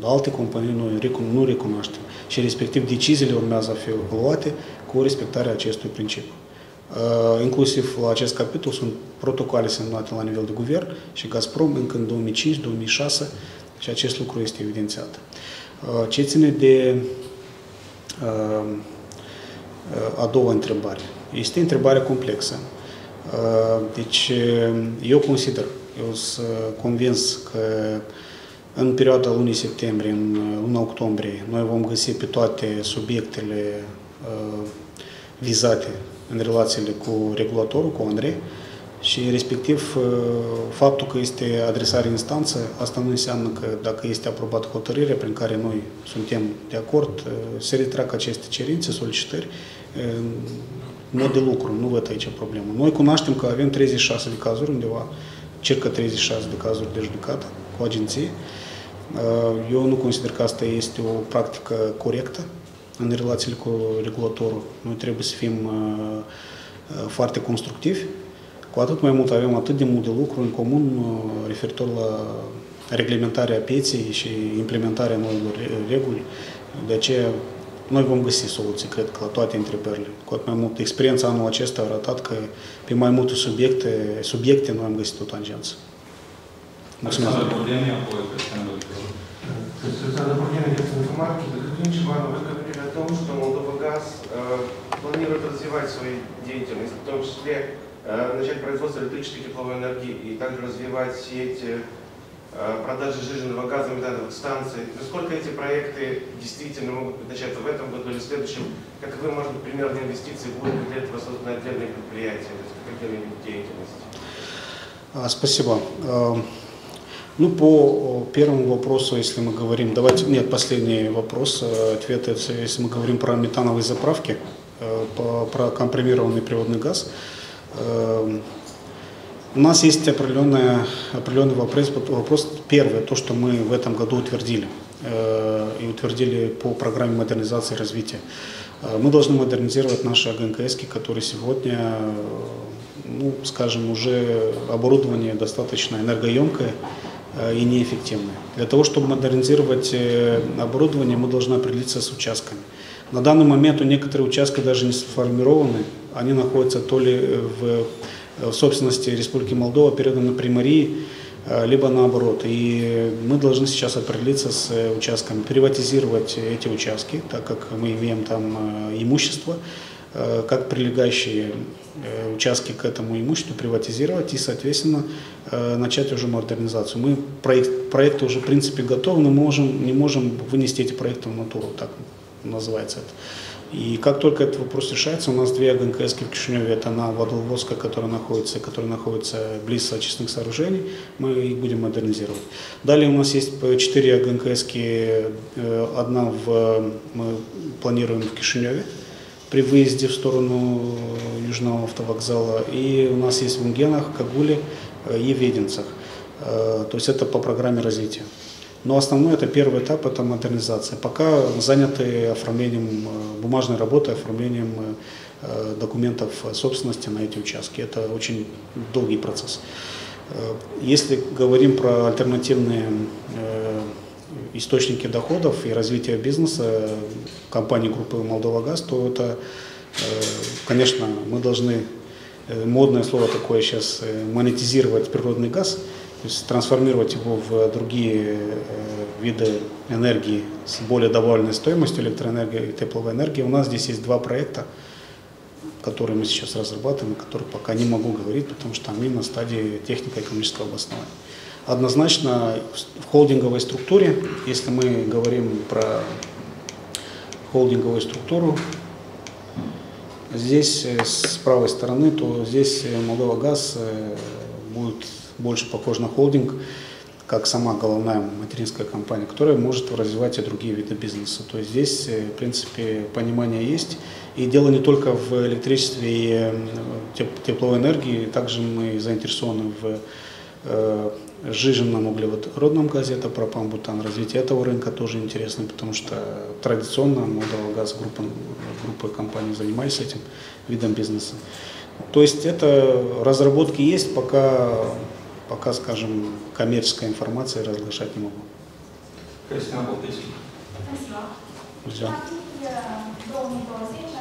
[SPEAKER 2] Dar alte companii noi nu recunoaștem și respectiv deciziile urmează a fi luate cu respectarea acestui principiu. Uh, inclusiv la acest capitol sunt protocoale semnate la nivel de guvern și Gazprom încă în 2005-2006 și acest lucru este evidențiat. Uh, ce ține de uh, a doua întrebare. Este o întrebare complexă. Deci, eu consider, eu sunt convins că în perioada lunii septembrie, în luna octombrie, noi vom găsi pe toate subiectele vizate în relațiile cu regulatorul, cu Andrei, și respectiv faptul că este adresare în instanță, asta nu înseamnă că dacă este aprobat hotărârea prin care noi suntem de acord, se retrag aceste cerințe, solicitări mod de lucru, nu văd aici problemă. Noi cunoaștem că avem 36 de cazuri undeva, circa 36 de cazuri de judecată cu agenții. Uh, eu nu consider că asta este o practică corectă în relațiile cu regulatorul. Noi trebuie să fim uh, uh, foarte constructivi. Cu atât mai mult avem atât de mult de lucru în comun uh, referitor la reglementarea pieței și implementarea noilor reguli. De aceea noi vom găsi soluții, cred că, la toate întrebările. Cu atât mai mult, experiența anul acesta a arătat că pe mai multe subiecte, subiecte noi am găsit o tangență.
[SPEAKER 1] Mulțumesc!
[SPEAKER 9] Să să том, что Молдова-Газ э, планирует развивать свою деятельность, в том числе э, начать производство электрической тепловой энергии и также развивать сеть Э, продажи жиженного газа метановых станций. Насколько эти проекты действительно могут начаться в этом году или в следующем? Каковы, может быть, примерные инвестиции будут для этого созданы отдельные предприятия, то есть отдельные деятельности?
[SPEAKER 2] А, спасибо. Э, ну, по первому вопросу, если мы говорим, давайте, нет, последний вопрос, э, ответ, если мы говорим про метановые заправки, про компримированный природный газ, у нас есть определенный, определенный вопрос, вопрос. Первый, то, что мы в этом году утвердили. Э, и утвердили по программе модернизации и развития. Э, мы должны модернизировать наши АГНКС, которые сегодня, ну, скажем, уже оборудование достаточно энергоемкое э, и неэффективное. Для того, чтобы модернизировать оборудование, мы должны определиться с участками. На данный момент у некоторых участки даже не сформированы, они находятся то ли в в собственности Республики Молдова переданы Примарии, э, либо наоборот. И мы должны сейчас определиться с э, участками, приватизировать эти участки, так как мы имеем там э, имущество, как прилегающие участки к этому имуществу приватизировать и, соответственно, начать уже модернизацию. Мы проект, проекты уже в принципе готовы, но мы можем, не можем вынести эти проекты в натуру, так называется это. И как только этот вопрос решается, у нас две АГНКС в Кишиневе, это на водовозка, которая находится, которая находится близ очистных сооружений, мы их будем модернизировать. Далее у нас есть четыре АГНКС, э, одна в, мы планируем в Кишиневе, при выезде в сторону Южного автовокзала, и у нас есть в Унгенах, Кагуле э, и Веденцах. Э, то есть это по программе развития. Но основной это первый этап, это модернизация. Пока заняты оформлением, э, бумажной работой, оформлением э, документов собственности на эти участки. Это очень долгий процесс. Э, Если говорим про альтернативные э, источники доходов и развития бизнеса компании группы Молдова Газ, то это, э, конечно, мы должны, э, модное слово такое сейчас, э, монетизировать природный газ, то есть трансформировать его в другие виды энергии с более добавленной стоимостью электроэнергии и тепловой энергии. У нас здесь есть два проекта, которые мы сейчас разрабатываем, о которых пока не могу говорить, потому что они на стадии технико-экономического обоснования. Однозначно в холдинговой структуре, если мы говорим про холдинговую структуру, здесь э, с правой стороны, то здесь э, Молдова Газ э, будет больше похож на холдинг, как сама головная материнская компания, которая может развивать и другие виды бизнеса. То есть здесь, в принципе, понимание есть. И дело не только в электричестве и теп- тепловой энергии, также мы заинтересованы в сжиженном углеводородном газе, это пропан-бутан. Развитие этого рынка тоже интересно, потому что традиционно Молдова Газ группа, группа компаний занимается этим видом бизнеса. То есть это разработки есть, пока, пока, скажем, коммерческой информации разглашать не могу.
[SPEAKER 1] Popescu.
[SPEAKER 2] Друзья.
[SPEAKER 5] În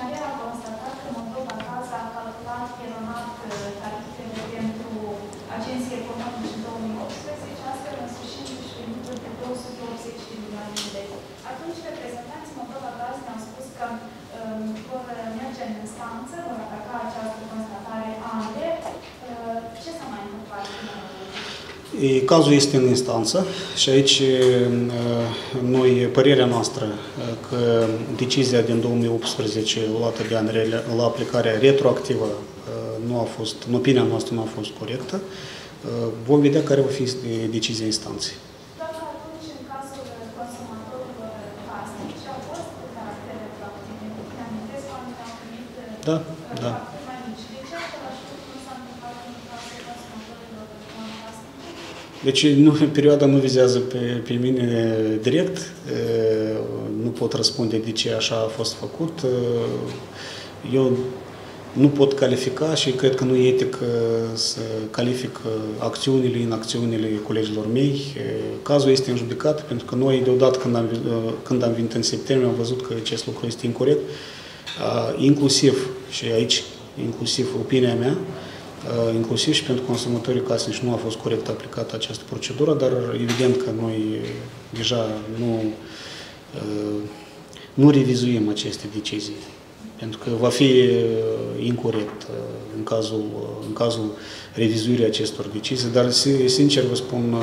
[SPEAKER 2] E, Cazul este în instanță și aici e, noi, părerea noastră că decizia din 2018 luată de ANRE la aplicarea retroactivă nu a fost, în opinia noastră nu a fost corectă. Vom vedea care va fi decizia instanței.
[SPEAKER 5] Doar că atunci, în cazul consumatorilor casnici, au fost caractere retroactive. Ne amintesc, oamenii au primit uh,
[SPEAKER 2] Da, da.
[SPEAKER 5] facturi mai mici. De ce același lucru nu s-a întâmplat în cazul consumatorilor casnici?
[SPEAKER 2] Deci nu, perioada nu vizează pe, pe mine direct, e, nu pot răspunde de ce așa a fost făcut. E, Eu nu pot califica și cred că nu e etic e, să calific e, acțiunile, inacțiunile colegilor mei. E, Cazul este în judecată pentru că noi deodată când am, vi- e, când am venit în septembrie am văzut că acest lucru este incorrect, A, inclusiv și aici, inclusiv opinia mea, Uh, inclusiv și pentru consumatorii casnici nu a fost corect aplicată această procedură, dar evident că noi uh, deja nu, uh, nu revizuim aceste decizii, pentru că va fi uh, incorrect uh, în cazul, uh, în cazul revizuirii acestor decizii, dar si- sincer vă spun, uh,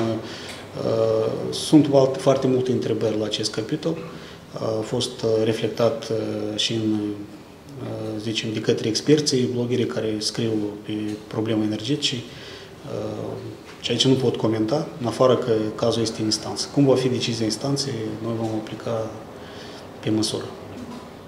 [SPEAKER 2] uh, sunt alt- foarte multe întrebări la acest capitol, a fost uh, reflectat uh, și în uh, zicem, de către experții, bloggerii care scriu pe probleme energetice. Uh, Și aici nu pot comenta, în afară că cazul este în instanță. Cum va fi decizia instanței, noi vom aplica pe măsură.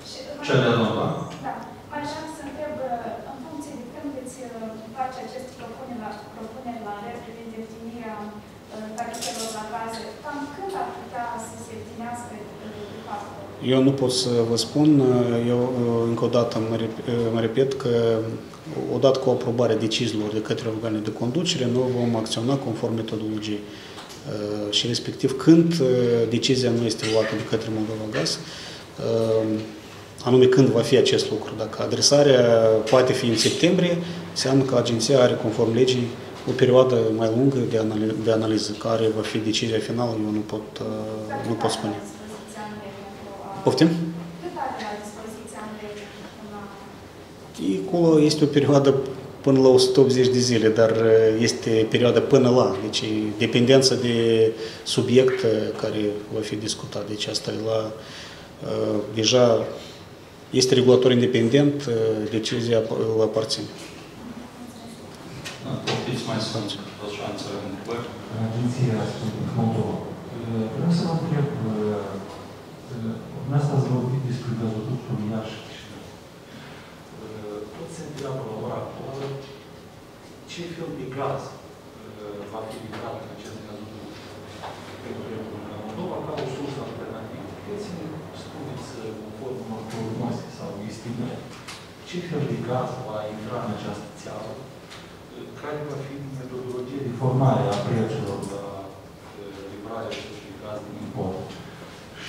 [SPEAKER 5] Și mai-
[SPEAKER 1] Cea de-a doua.
[SPEAKER 5] Da. Mai vreau să întreb, uh, în funcție de când veți uh, face aceste propuneri la, propuneri la REP privind definirea uh, tarifelor la gaze, cam când ar putea să se definească uh, de fapt?
[SPEAKER 2] Eu nu pot să vă spun, eu încă o dată mă rep- mă repet că odată cu aprobarea deciziilor de către organele de conducere, noi vom acționa conform metodologiei. Uh, Și respectiv când uh, decizia nu este luată de către Moldova Gaz, uh, anume când va fi acest lucru. Dacă adresarea poate fi în septembrie, înseamnă că agenția are conform legii o perioadă mai lungă de, anali- de analiză. Care va fi decizia finală, eu nu pot, uh,
[SPEAKER 5] Dar
[SPEAKER 2] nu
[SPEAKER 5] cât
[SPEAKER 2] pot
[SPEAKER 5] are
[SPEAKER 2] spune.
[SPEAKER 5] la dispoziție ANRE pentru a-
[SPEAKER 2] Poftim?
[SPEAKER 5] Cât are la dispoziție ANRE până la
[SPEAKER 2] Acolo este o perioadă până la 180 de zile, dar uh, este perioada până la, deci e dependență de subiect uh, care va fi discutat. Deci asta e la, uh, deja este regulator independent, uh, decizia îl aparține.
[SPEAKER 1] Da, Poftiți mai sunt tot șanse de întrebări.
[SPEAKER 10] Agenția Sputnik Moldova. Vreau să vă întreb, dumneavoastră ați vorbit despre gazoductul Iași și Chișinău. Tot se întreabă la ora actuală ce fel de gaz uh, va fi livrat în acest gazoduct pentru Republica Moldova ca o sursă alternativă. Puteți-ne spuneți uh, conform unor prognoze sau estime ce fel de gaz va intra în această țeavă, uh, care va fi metodologie de formare a prețurilor la livrarea acestui gaz din import.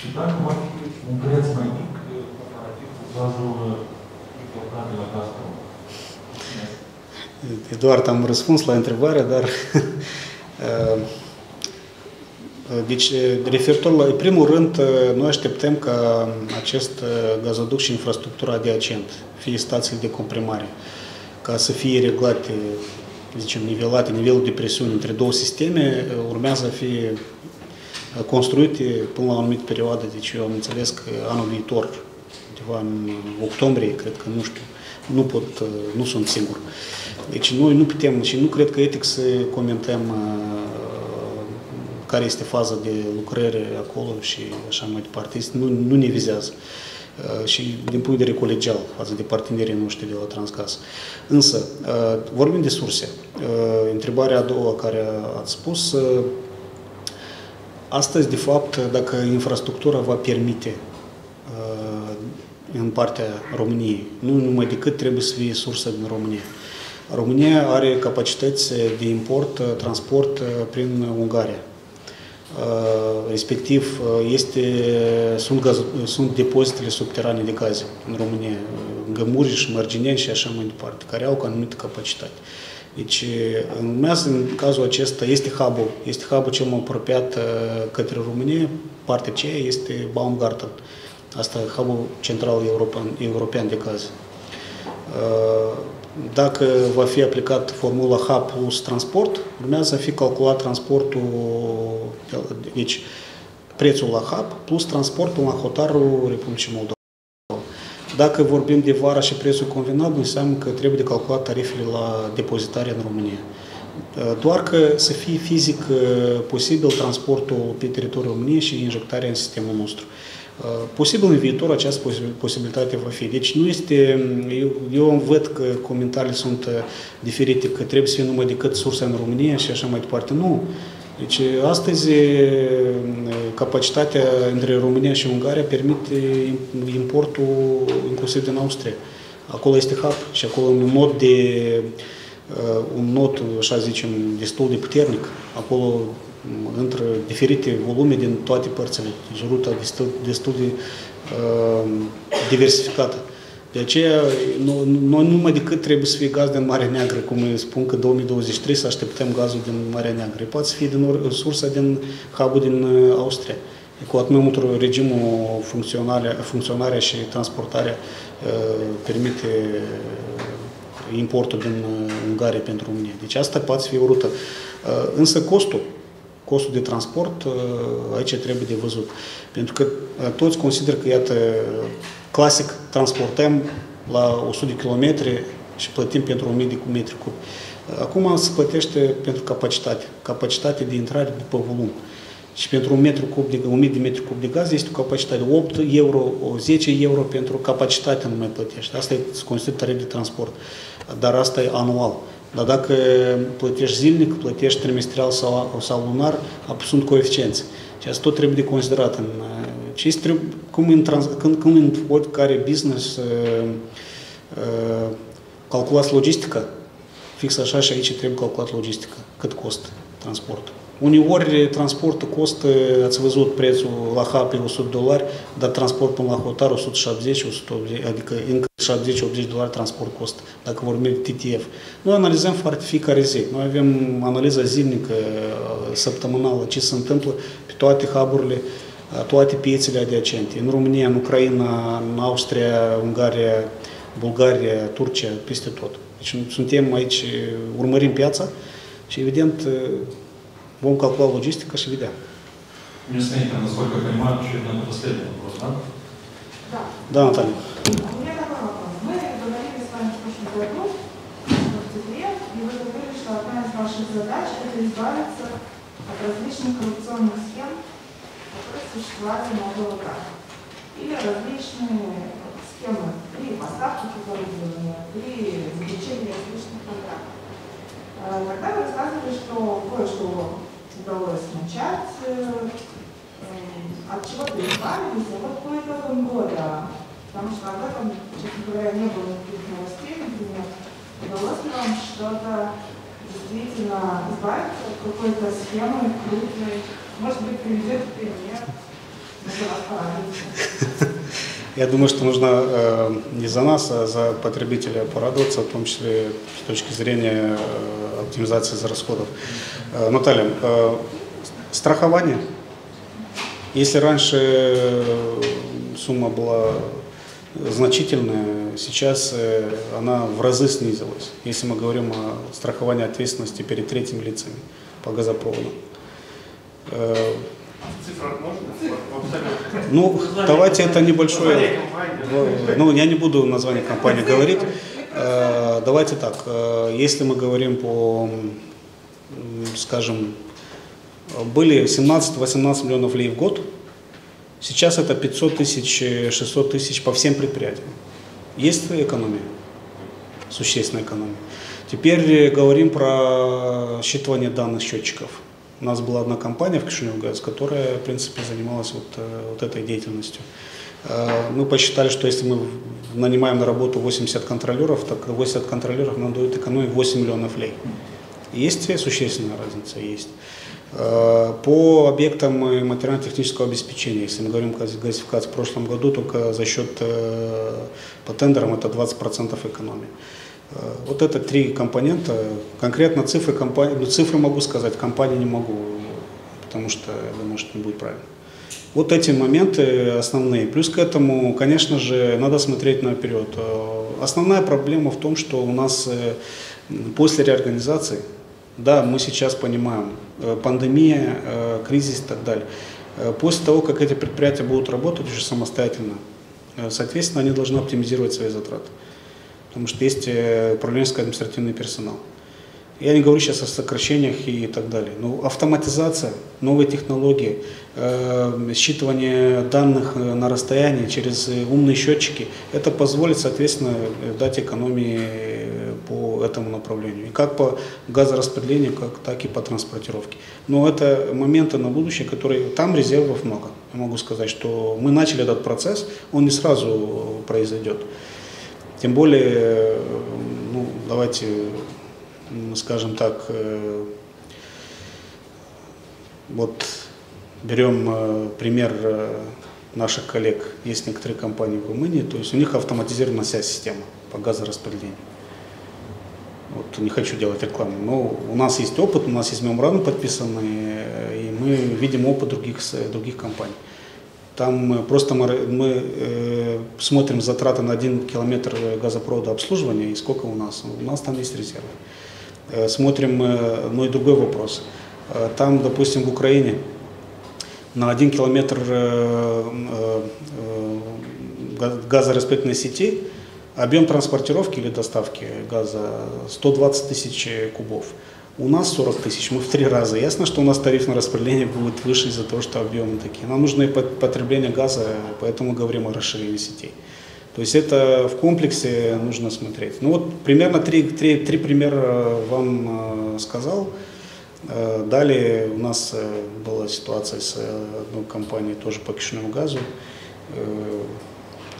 [SPEAKER 10] Și dacă va fi un preț mai mic uh, comparativ cu gazul uh, importat de la Gazprom. Mulțumesc.
[SPEAKER 2] Eduard, am răspuns la întrebare, dar deci, referitor la, în primul rând, noi așteptăm ca acest gazoduc și infrastructura adiacent, fie stații de comprimare, ca să fie reglate, zicem, nivelate, nivelul de presiune între două sisteme, urmează a fi construite până la o anumită perioadă, deci eu am înțeles că anul viitor, undeva în octombrie, cred că, nu știu, nu pot, nu sunt sigur. Deci noi nu putem și nu cred că etic să comentăm care este faza de lucrare acolo și așa mai departe. Nu, nu ne vizează și din punct de vedere colegial față de partenerii noștri de la Transgaz. Însă, vorbim de surse. Întrebarea a doua care ați spus, astăzi, de fapt, dacă infrastructura va permite în partea României, nu numai decât trebuie să fie sursă din România. România are capacități de import, transport prin Ungaria. Respectiv, este, sunt, gaz, sunt depozitele subterane de gaze în România, Gămuri și Mărgineni și așa mai departe, care au anumită capacitate. Deci, urmează, în cazul acesta, este hub este hub cel mai apropiat către România, partea aceea este Baumgarten. Asta e hub central european, european de gaze. Dacă va fi aplicat formula H plus transport, urmează să fi calculat transportul, deci prețul la hub plus transportul la hotarul Republicii Moldova. Dacă vorbim de vara și prețul convenabil, înseamnă că trebuie de calculat tarifele la depozitare în România. Doar că să fie fizic posibil transportul pe teritoriul României și injectarea în sistemul nostru. Posibil în viitor această posibilitate va fi. Deci nu este, eu, eu văd că comentariile sunt diferite, că trebuie să fie numai decât sursa în România și așa mai departe. Nu. Deci astăzi capacitatea între România și Ungaria permite importul inclusiv din Austria. Acolo este hub și acolo un mod de un not, așa zicem, destul de puternic. Acolo între diferite volume din toate părțile. Deci ruta destul, destul de uh, diversificată. De aceea, noi numai decât trebuie să fie gaz din Marea Neagră, cum spun că 2023 să așteptăm gazul din Marea Neagră. Poate să fie din sursa din hub din Austria. Cu atât mai mult regimul funcționarea, funcționarea și transportarea uh, permite importul din Ungaria pentru România. Deci asta poate fi o rută. Uh, însă costul costul de transport, uh, aici trebuie de văzut. Pentru că uh, toți consideră că, iată, clasic transportăm la 100 de km și plătim pentru 1000 de metri cub. Uh, acum se plătește pentru capacitate, capacitate de intrare după volum. Și pentru un metru cub de, 1000 de metri cub de gaz este o capacitate de 8 euro, 10 euro pentru capacitate nu mai plătește. Asta e, se consideră tarif de transport. Dar asta e anual. Dar dacă plătești zilnic, plătești trimestrial sau, sau lunar, sunt coeficienți. Și asta tot trebuie de considerat. În, ce este, cum în, trans, când, când în oricare business uh, uh, calculați logistica, fix așa și aici trebuie calculat logistica, cât costă transportul. Uneori transportul costă, ați văzut prețul la HP 100 dolari, dar transport până la hotar 170, 180, adică încă 70-80 dolari transport costă, dacă vorbim de TTF. Noi analizăm foarte fiecare zi. Noi avem analiza zilnică, săptămânală, ce se întâmplă pe toate hub toate piețele adiacente. În România, în Ucraina, în Austria, Ungaria, Bulgaria, Turcia, peste tot. Deci suntem aici, urmărim piața și evident Vom calcula logistica și vedea.
[SPEAKER 10] Не знаете, насколько я понимаю, еще это последний вопрос, да?
[SPEAKER 5] Да.
[SPEAKER 2] Да, Наталья.
[SPEAKER 5] У меня такой вопрос. Мы говорили с вами в прошлом году, в октябре, и вы говорили, что одна из ваших задач – это избавиться от различных коррупционных схем, в Молдове. Или различные схемы при поставках оборудования, при заключении различных программ. Тогда вы рассказывали, что кое-что удалось начать, от чего-то избавились, а вот по итогам года
[SPEAKER 11] Потому что об этом, честно говоря, не было никаких новостей, например. Удалось ли вам что-то действительно избавиться от какой-то схемы крупной? Может быть, приведет пример?
[SPEAKER 2] Я думаю, что нужно э, не за нас, а за потребителя порадоваться, в том числе с точки зрения э, оптимизации за расходов. Э, Наталья, э, страхование. Если раньше э, сумма была значительная, сейчас э, она в разы снизилась, если мы говорим о страховании ответственности перед третьими лицами по газопроводу. Э. Ну, давайте это небольшое...
[SPEAKER 9] Компании.
[SPEAKER 2] Ну, я не буду название компании говорить. Э, Давайте так, если мы говорим по, скажем, были 17-18 миллионов лей в год, сейчас это 500 тысяч, э, 600 тысяч по всем предприятиям. Есть экономия, существенная экономия. Теперь э, говорим про считывание данных счетчиков. У нас была одна компания в Кишинев Газ, которая, в принципе, занималась вот, э, вот этой деятельностью. Э, Мы посчитали, что если мы нанимаем на работу 80 контролеров, так 80 контролеров нам дают экономию 8 миллионов лей. Есть э, существенная разница? Есть. Э, По объектам материально-технического обеспечения, если мы говорим о газ- газификации в прошлом году, только за счет э, по тендерам это 20% экономии. Э, Вот это три компонента. Конкретно цифры компании, ну цифры могу сказать, компании не могу, потому что, думаю, что не будет правильно. Вот эти моменты основные. Плюс к этому, конечно же, надо смотреть наперед. Основная проблема в том, что у нас после реорганизации, да, мы сейчас понимаем, э, пандемия, э, кризис и так далее. Э, После того, как эти предприятия будут работать уже самостоятельно, соответственно, они должны оптимизировать свои затраты. Потому что есть управленческий административный персонал. Я не говорю сейчас о сокращениях и так далее. Но автоматизация, новые технологии, считывание данных на расстоянии через умные счетчики, это позволит, соответственно, дать экономии по этому направлению. И как по газораспределению, как, так и по транспортировке. Но это моменты на будущее, которые там резервов много. Я могу сказать, что мы начали этот процесс, он не сразу произойдет. Тем более, ну, давайте скажем так, э, вот берем э, пример э, наших коллег, есть некоторые компании в Румынии, то есть у них автоматизирована вся система по газораспределению. Вот не хочу делать рекламу, но у нас есть опыт, у нас есть меморандум подписанный, э, и мы видим опыт других, других компаний. Там просто мы, мы э, смотрим затраты на один километр газопровода обслуживания и сколько у нас. У нас там есть резервы. Э, смотрим, э, ну и другой вопрос. Э, Там, допустим, в Украине на один километр э, э, э, га- газораспределительной сети объем транспортировки или доставки газа 120 тысяч кубов. У нас 40 тысяч, мы в три раза. Ясно, что у нас тарифное распределение будет выше из-за того, что объемы такие. Нам нужно и пот- потребление газа, поэтому говорим о расширении сетей. То есть это в комплексе нужно смотреть. Ну вот примерно три, три, три примера вам э, сказал. Э, Далее у нас э, была ситуация с одной компанией тоже по кишиневу газу.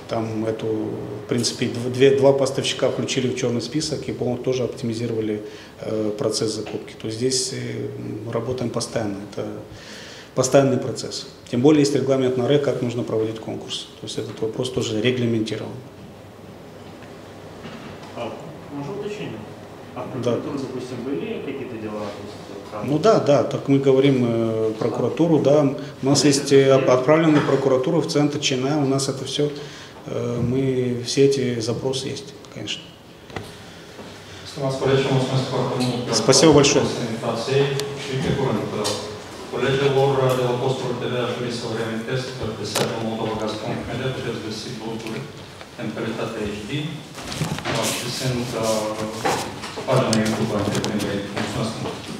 [SPEAKER 2] Э, Там эту, в принципе, дв- две, два поставщика включили в черный список и, по-моему, тоже оптимизировали э, процесс закупки. То есть здесь э, работаем постоянно. Это постоянный процесс. Тем более есть регламент на РЭ, как нужно проводить конкурс. То есть этот вопрос тоже регламентирован.
[SPEAKER 4] А, Можно уточнение? А в
[SPEAKER 2] Да.
[SPEAKER 4] допустим, были какие-то дела? Там-
[SPEAKER 2] Ну да, да, так мы говорим э, прокуратуру, да. У нас есть э, отправленные в прокуратуру в центр ЧНА, у нас это все, Э, мы все эти запросы есть, конечно. Спасибо большое.
[SPEAKER 1] Колежа HD. Ще сен пада на YouTube, а не Mulțumesc mult!